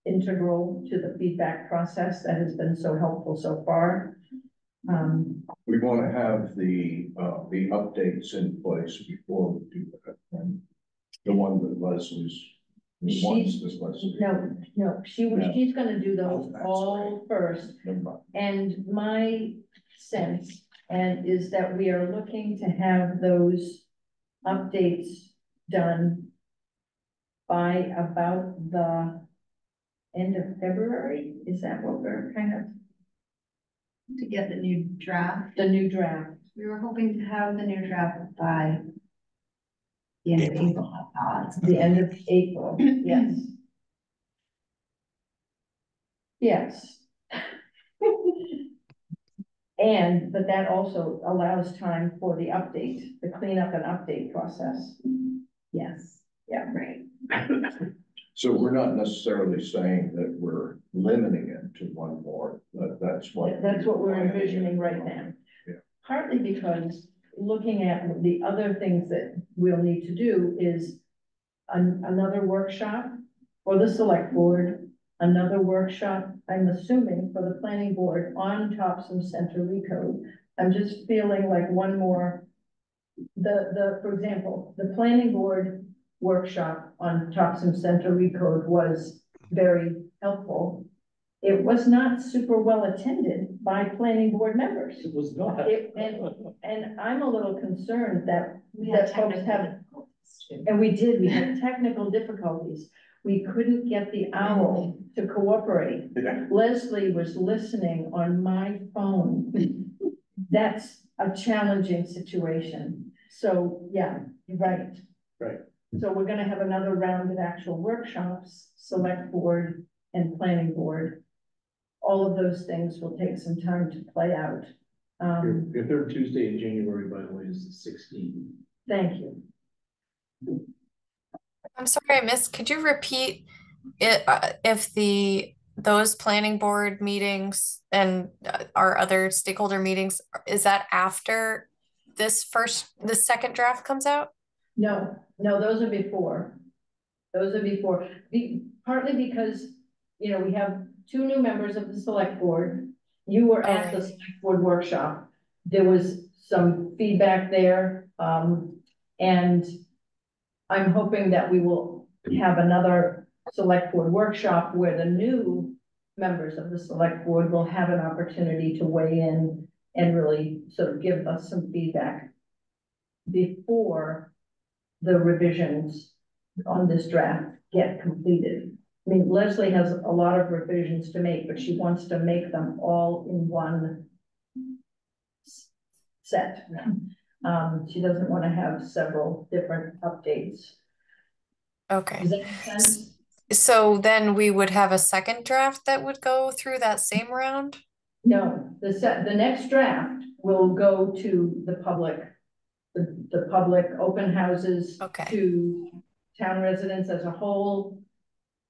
integral to the feedback process that has been so helpful so far. Um, We want to have the, uh, the updates in place before we do that. And The one that Leslie's, the ones that Leslie. no, no, she, was No. she's gonna do those Oh, that's all first. Never mind. And my sense, and is that we are looking to have those updates done by about the end of February, is that what we're kind of, To get the new draft, the new draft? we were hoping to have the new draft by Ah, the end of April. April, I. The end of April, yes. Yes. [laughs] And, but that also allows time for the update, the cleanup and update process. Yes. Yeah. Right. So we're not necessarily saying that we're limiting it to one more, but that's what. That's what we're envisioning right now. Yeah. Partly because looking at the other things that we'll need to do is an- another workshop for the select board, another workshop, I'm assuming, for the planning board on Topsham Center Recode. I'm just feeling like one more, the, the, for example, the planning board workshop on Topsham Center Recode was very helpful. It was not super well attended by planning board members. It was not. It- and- And I'm a little concerned that, We had that folks technical have, difficulties too. and we did, we had [laughs] technical difficulties. We couldn't get the owl to cooperate. Leslie was listening on my phone. That's a challenging situation. So, yeah, you're right. Right. So we're gonna have another round of actual workshops, select board and planning board. All of those things will take some time to play out. Your, Um, your third Tuesday in January, by the way, is the sixteenth. thank you. I'm sorry I missed. Could you repeat it, uh, if the, those planning board meetings and uh, our other stakeholder meetings, is that after this first, the second draft comes out? No, no, those are before. Those are before, be, partly because, you know, we have two new members of the select board. You were at the select board workshop. There was some feedback there, um, and I'm hoping that we will have another select board workshop where the new members of the select board will have an opportunity to weigh in and really sort of give us some feedback before the revisions on this draft get completed. I mean, Leslie has a lot of revisions to make, but she wants to make them all in one set. Um, she doesn't want to have several different updates. Okay. Does that make sense? So then we would have a second draft that would go through that same round? No, the set, the next draft will go to the public. The, the public open houses. Okay. To town residents as a whole.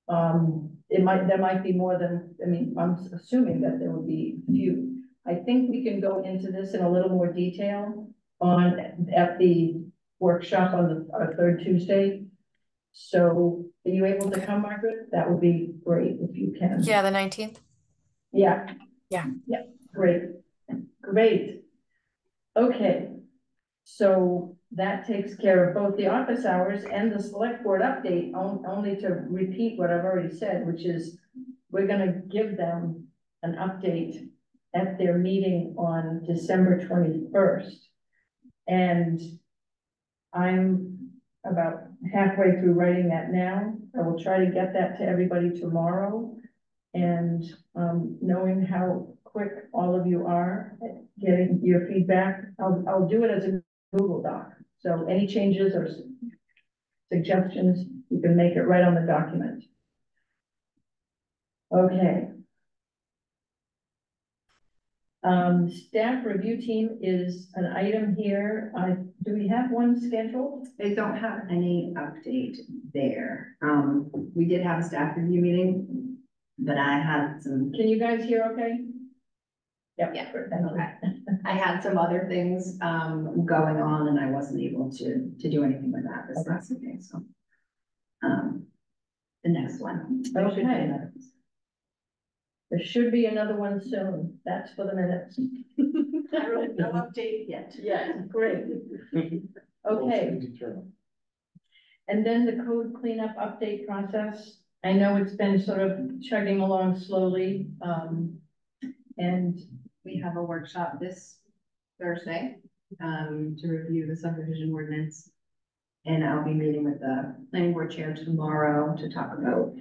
Um, it might, there might be more than, I mean, I'm assuming that there would be few. I think we can go into this in a little more detail on, at the workshop on the, our third Tuesday. So are you able to come, Margaret? That would be great if you can. Yeah, the nineteenth? Yeah. Yeah. Yeah, great, great. Okay, so that takes care of both the office hours and the select board update, on- only to repeat what I've already said, which is we're gonna give them an update at their meeting on December twenty-first. And I'm about halfway through writing that now. I will try to get that to everybody tomorrow. And um, knowing how quick all of you are at getting your feedback, I'll, I'll do it as a Google Doc. So any changes or suggestions, you can make it right on the document. Okay. Um, staff review team is an item here. I, do we have one scheduled? They don't have any update there. Um, we did have a staff review meeting, but I had some, Can you guys hear okay? Yep. Yeah, okay. I had some other things, um, going on and I wasn't able to, to do anything with that this last meeting, so. Um, the next one. There should be Okay. another. There should be another one soon. That's for the minutes. [laughs] I wrote no update yet. Yeah, great. Okay, and then the code cleanup update process. I know it's been sort of chugging along slowly, um, and we have a workshop this Thursday, um, to review the subdivision ordinance. And I'll be meeting with the planning board chair tomorrow to talk about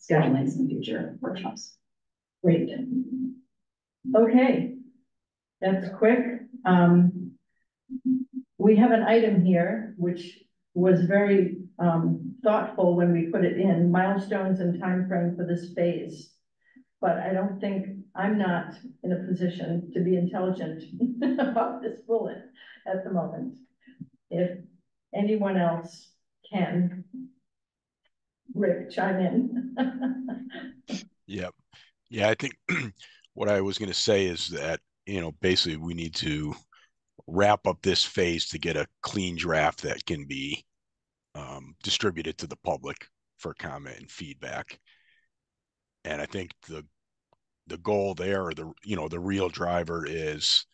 scheduling some future workshops. Great. Okay. That's quick. Um. We have an item here which was very um thoughtful when we put it in, milestones and timeframe for this phase. But I don't think, I'm not in a position to be intelligent [laughs] about this bullet at the moment. If anyone else can. Rick, chime in. Yep. Yeah, I think [clears throat] what I was gonna say is that, you know, basically we need to wrap up this phase to get a clean draft that can be um, distributed to the public for comment and feedback. And I think the the goal there, the you know, the real driver is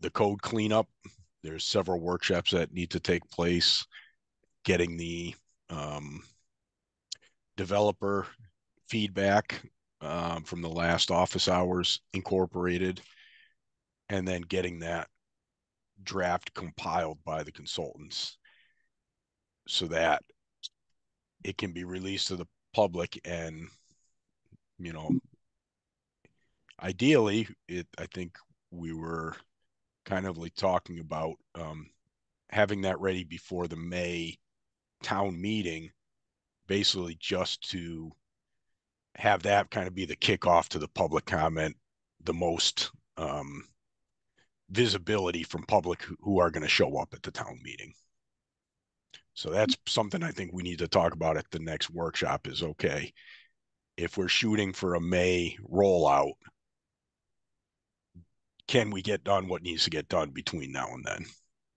the code cleanup. There's several workshops that need to take place, getting the um, developer feedback um, from the last office hours incorporated, and then getting that draft compiled by the consultants so that it can be released to the public and you know ideally it i think we were kind of like talking about um having that ready before the may town meeting basically just to have that kind of be the kickoff to the public comment the most um visibility from public who, who are going to show up at the town meeting so that's something I think we need to talk about at the next workshop is okay. If we're shooting for a May rollout, can we get done what needs to get done between now and then?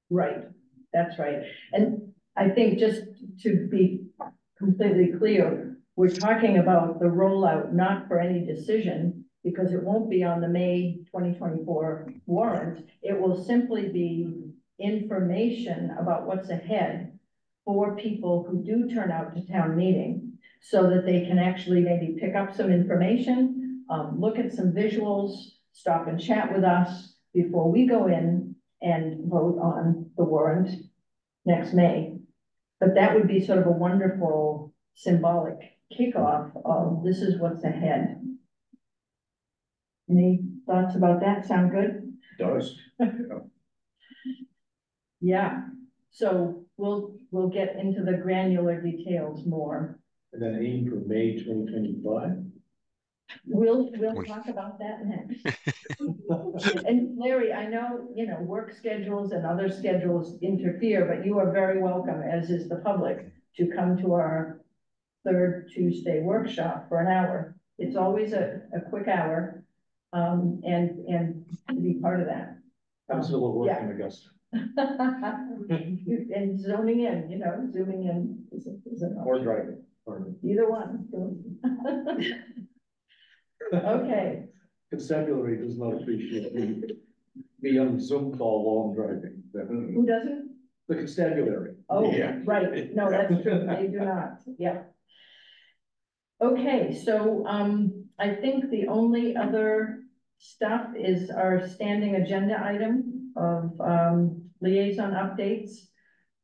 Right, that's right. And I think just to be completely clear, we're talking about the rollout, not for any decision, because it won't be on the May twenty twenty-four warrant. It will simply be information about what's ahead for people who do turn out to town meeting, so that they can actually maybe pick up some information, um, look at some visuals, stop and chat with us before we go in and vote on the warrant next May. But that would be sort of a wonderful symbolic kickoff of this is what's ahead. Any thoughts about that? Sound good? Does. [laughs] Yeah, so we'll, we'll get into the granular details more. And then aim for May twenty twenty-five. We'll, we'll Wait. talk about that next. [laughs] [laughs] And Larry, I know, you know, work schedules and other schedules interfere, but you are very welcome, as is the public, to come to our third Tuesday workshop for an hour. It's always a, a quick hour, um, and, and to be part of that. I'm still at work in Augusta. [laughs] And zoning in, you know, zooming in is, a- is an Or driving. pardon. either one. Okay, Constabulary does not appreciate me, me on Zoom call while I'm driving. The who doesn't? the constabulary. Oh, Yeah. right, no, that's true, they do not, yeah. Okay, so, um, I think the only other stuff is our standing agenda item of, um, liaison updates.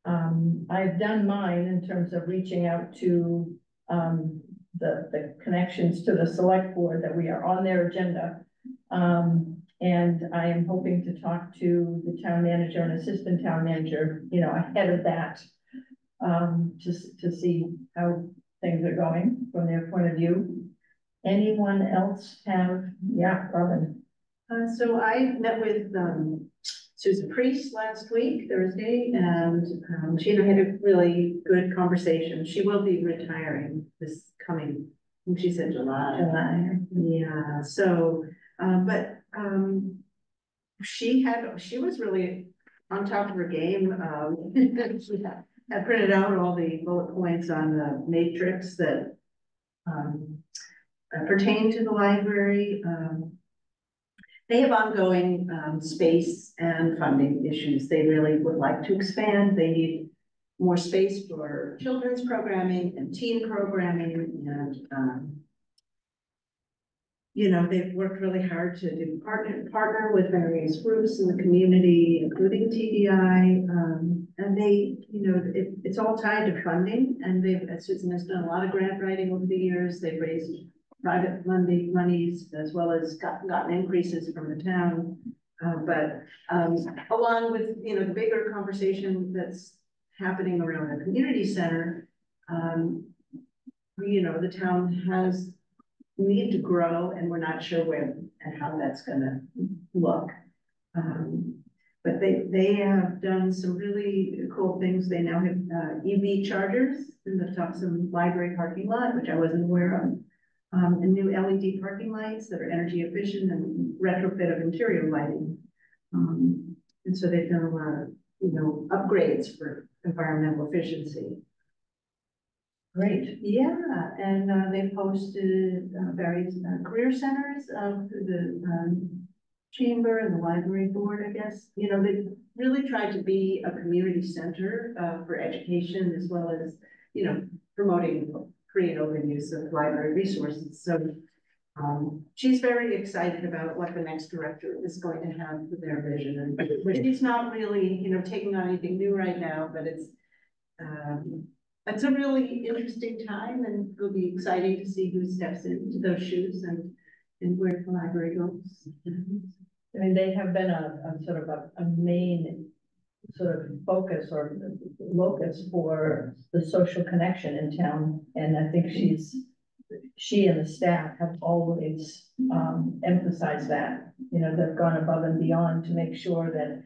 Um, I've done mine in terms of reaching out to, um, the, the connections to the select board that we are on their agenda. Um, and I am hoping to talk to the town manager and assistant town manager, you know, ahead of that. Um, to see how things are going from their point of view. Anyone else have, yeah, Robin? Uh, so I met with, um, Susan Preece last week, Thursday, and, um, she and I had a really good conversation. She will be retiring this coming, she said July. July. Yeah, so, um, but, um, she had, she was really on top of her game, um, she had, had printed out all the bullet points on the matrix that, um, pertain to the library, um, they have ongoing um space and funding issues. They really would like to expand. They need more space for children's programming and teen programming and um you know, they've worked really hard to do partner, partner with various groups in the community, including TDI. Um, and they, you know, it, it's all tied to funding and they've, Susan has done a lot of grant writing over the years. They've raised private money, monies as well as got, gotten increases from the town. Uh, but, um, along with, you know, the bigger conversation that's happening around the community center, um, you know, the town has need to grow and we're not sure where and how that's gonna look. Um, but they, they have done some really cool things. They now have, uh, EV chargers in the Topsham Library parking lot, which I wasn't aware of. Um, and new LED parking lights that are energy efficient and retrofit of interior lighting. Um, and so they've done a lot of, you know, upgrades for environmental efficiency. Great. Yeah, and uh, they posted uh, various uh, career centers through the um, chamber and the library board, I guess. You know, they really tried to be a community center uh, for education as well as, you know, promoting creative and open use of library resources. So um, she's very excited about what the next director is going to have for their vision. And she's not really, you know, taking on anything new right now, but it's um, it's a really interesting time and it'll be exciting to see who steps into those shoes and, and where the library goes. I mean, they have been a, a sort of a, a main sort of focus or locus for the social connection in town. And I think she's, she and the staff have always, um, emphasized that. You know, they've gone above and beyond to make sure that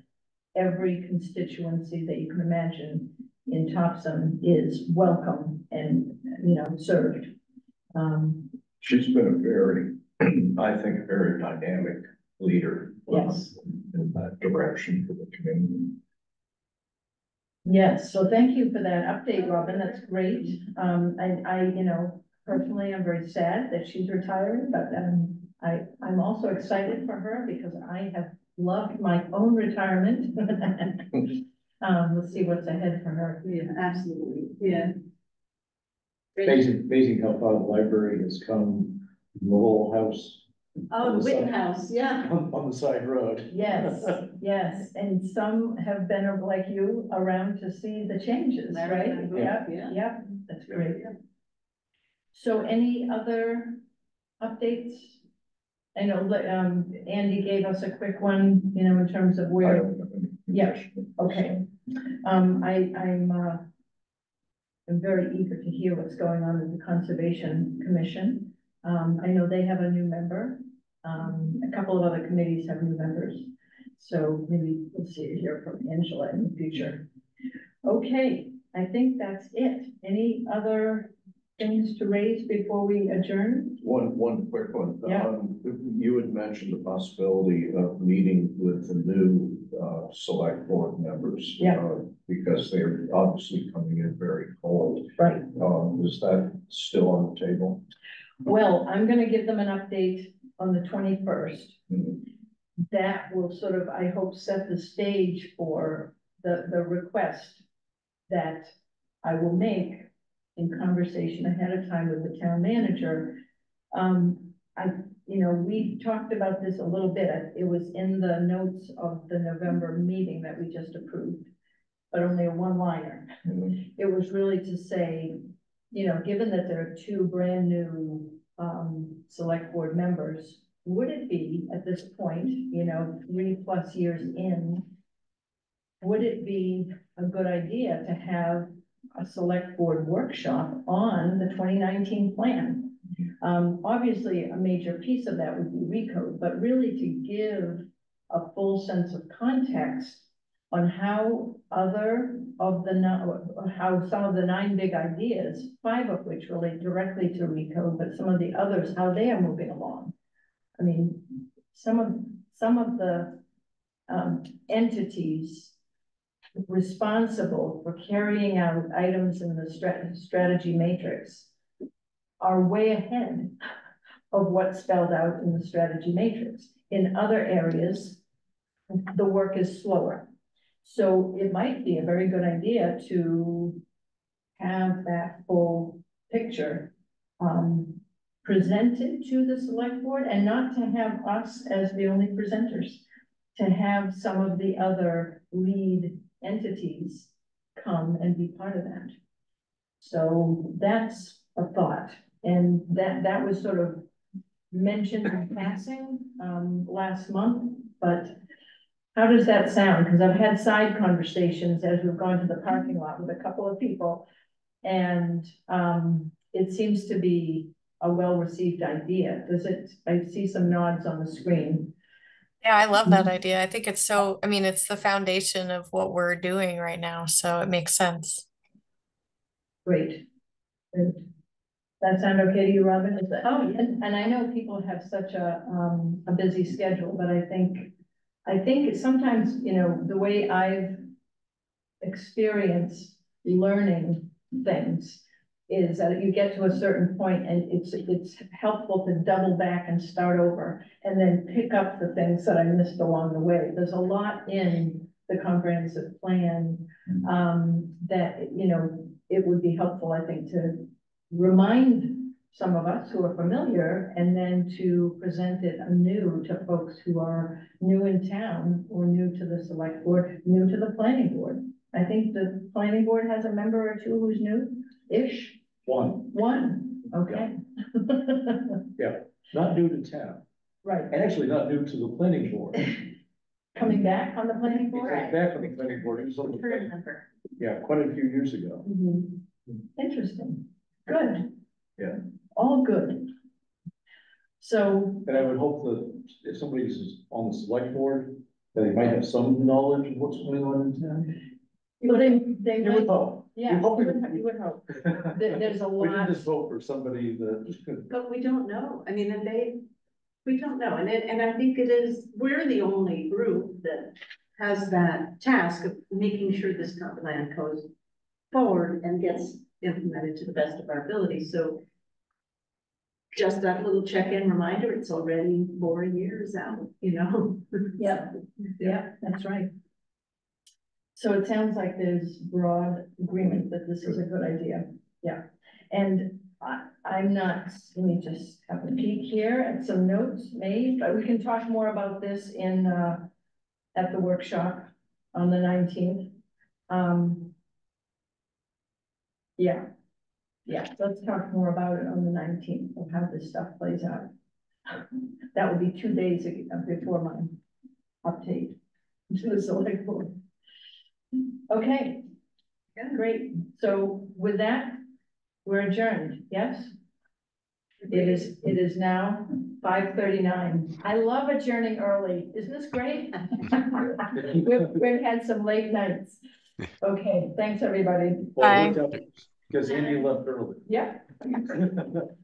every constituency that you can imagine in Topsham is welcome and, you know, served. Um, She's been a very, [clears throat] I think, a very dynamic leader. Yes. In that direction for the community. yes, so thank you for that update, Robin, that's great. Um, I, I, you know, personally, I'm very sad that she's retiring, but, um, I, I'm also excited for her because I have loved my own retirement. [laughs] Um, we'll see what's ahead for her. Yeah, absolutely, yeah. Amazing, amazing how far the library has come, from the little house Oh, the Witten House, yeah. [laughs] on, on the side road. Yes, [laughs] yes, and some have been like you around to see the changes, right? Yeah. Yep, Yeah. yep, that's great. So any other updates? I know, um, Andy gave us a quick one, you know, in terms of where, Yeah, okay. um, I, I'm, uh, I'm very eager to hear what's going on with the Conservation Commission. Um, I know they have a new member, um, a couple of other committees have new members. So maybe we'll see, hear from Angela in the future. Okay, I think that's it. Any other things to raise before we adjourn? One, one quick one. Yeah. Um, you had mentioned the possibility of meeting with the new, uh, select board members. Yeah. uh, Because they're obviously coming in very cold. Right. Um, is that still on the table? Well, I'm gonna give them an update on the twenty-first. Mhm. that will sort of, I hope, set the stage for the, the request that I will make in conversation ahead of time with the town manager. Um, I, you know, we talked about this a little bit. It was in the notes of the November meeting that we just approved, but only a one-liner. Mhm. It was really to say, you know, given that there are two brand-new, um, select board members, would it be at this point, you know, three plus years in, would it be a good idea to have a select board workshop on the twenty nineteen plan? Um, obviously, a major piece of that would be recode, but really to give a full sense of context on how other of the, how some of the nine big ideas, five of which relate directly to recode, but some of the others, how they are moving along. I mean, some of, some of the um, entities responsible for carrying out items in the strat- strategy matrix are way ahead of what's spelled out in the strategy matrix. In other areas, the work is slower. So it might be a very good idea to have that full picture um, presented to the select board and not to have us as the only presenters. To have some of the other lead entities come and be part of that. So that's a thought, and that, that was sort of mentioned in passing, um, last month, but how does that sound? Because I've had side conversations as we've gone to the parking lot with a couple of people. And, um, it seems to be a well-received idea. Does it, I see some nods on the screen. Yeah, I love that idea. I think it's so, I mean, it's the foundation of what we're doing right now, so it makes sense. Great. Good. That sound okay to you, Robin? Is that, oh, and, and I know people have such a, um, a busy schedule, but I think, I think sometimes, you know, the way I've experienced learning things is that you get to a certain point and it's, it's helpful to double back and start over and then pick up the things that I missed along the way. There's a lot in the comprehensive plan, um, that, you know, it would be helpful, I think, to remind some of us who are familiar and then to present it anew to folks who are new in town or new to the select board, new to the planning board. I think the planning board has a member or two who's new-ish, One, one, okay. [laughs] Yeah. Not new to town, Right, and actually not new to the planning board. [laughs] coming back on the planning board? Back on the planning board, it was on the, member. yeah, quite a few years ago. Mhm. Interesting, good. Yeah. All good. So, And I would hope that if somebody's on the select board, that they might have some knowledge of what's going on in town. well, they, they You would might, hope. Yeah, you hope we- would, you would hope. [laughs] There- there's a We can lot, just vote for somebody that. But we don't know, I mean, and they, we don't know, and it, and I think it is, we're the only group that has that task of making sure this comp plan goes forward and gets implemented to the best of our ability, so just that little check-in reminder, it's already four years out, you know? [laughs] yeah, yeah, that's right. So it sounds like there's broad agreement that this is a good idea, yeah. And I, I'm not, let me just have a peek here at some notes made, but we can talk more about this in, uh, at the workshop on the nineteenth. Um. Yeah, yeah, let's talk more about it on the nineteenth of how this stuff plays out. That would be two days before my update to the select board. Okay, great. So with that, we're adjourned, yes? It is, it is now five thirty-nine. I love adjourning early. Isn't this great? [laughs] We've, we've had some late nights. Okay, thanks, everybody. Well, it worked out Because Andy left early. Yep. [laughs]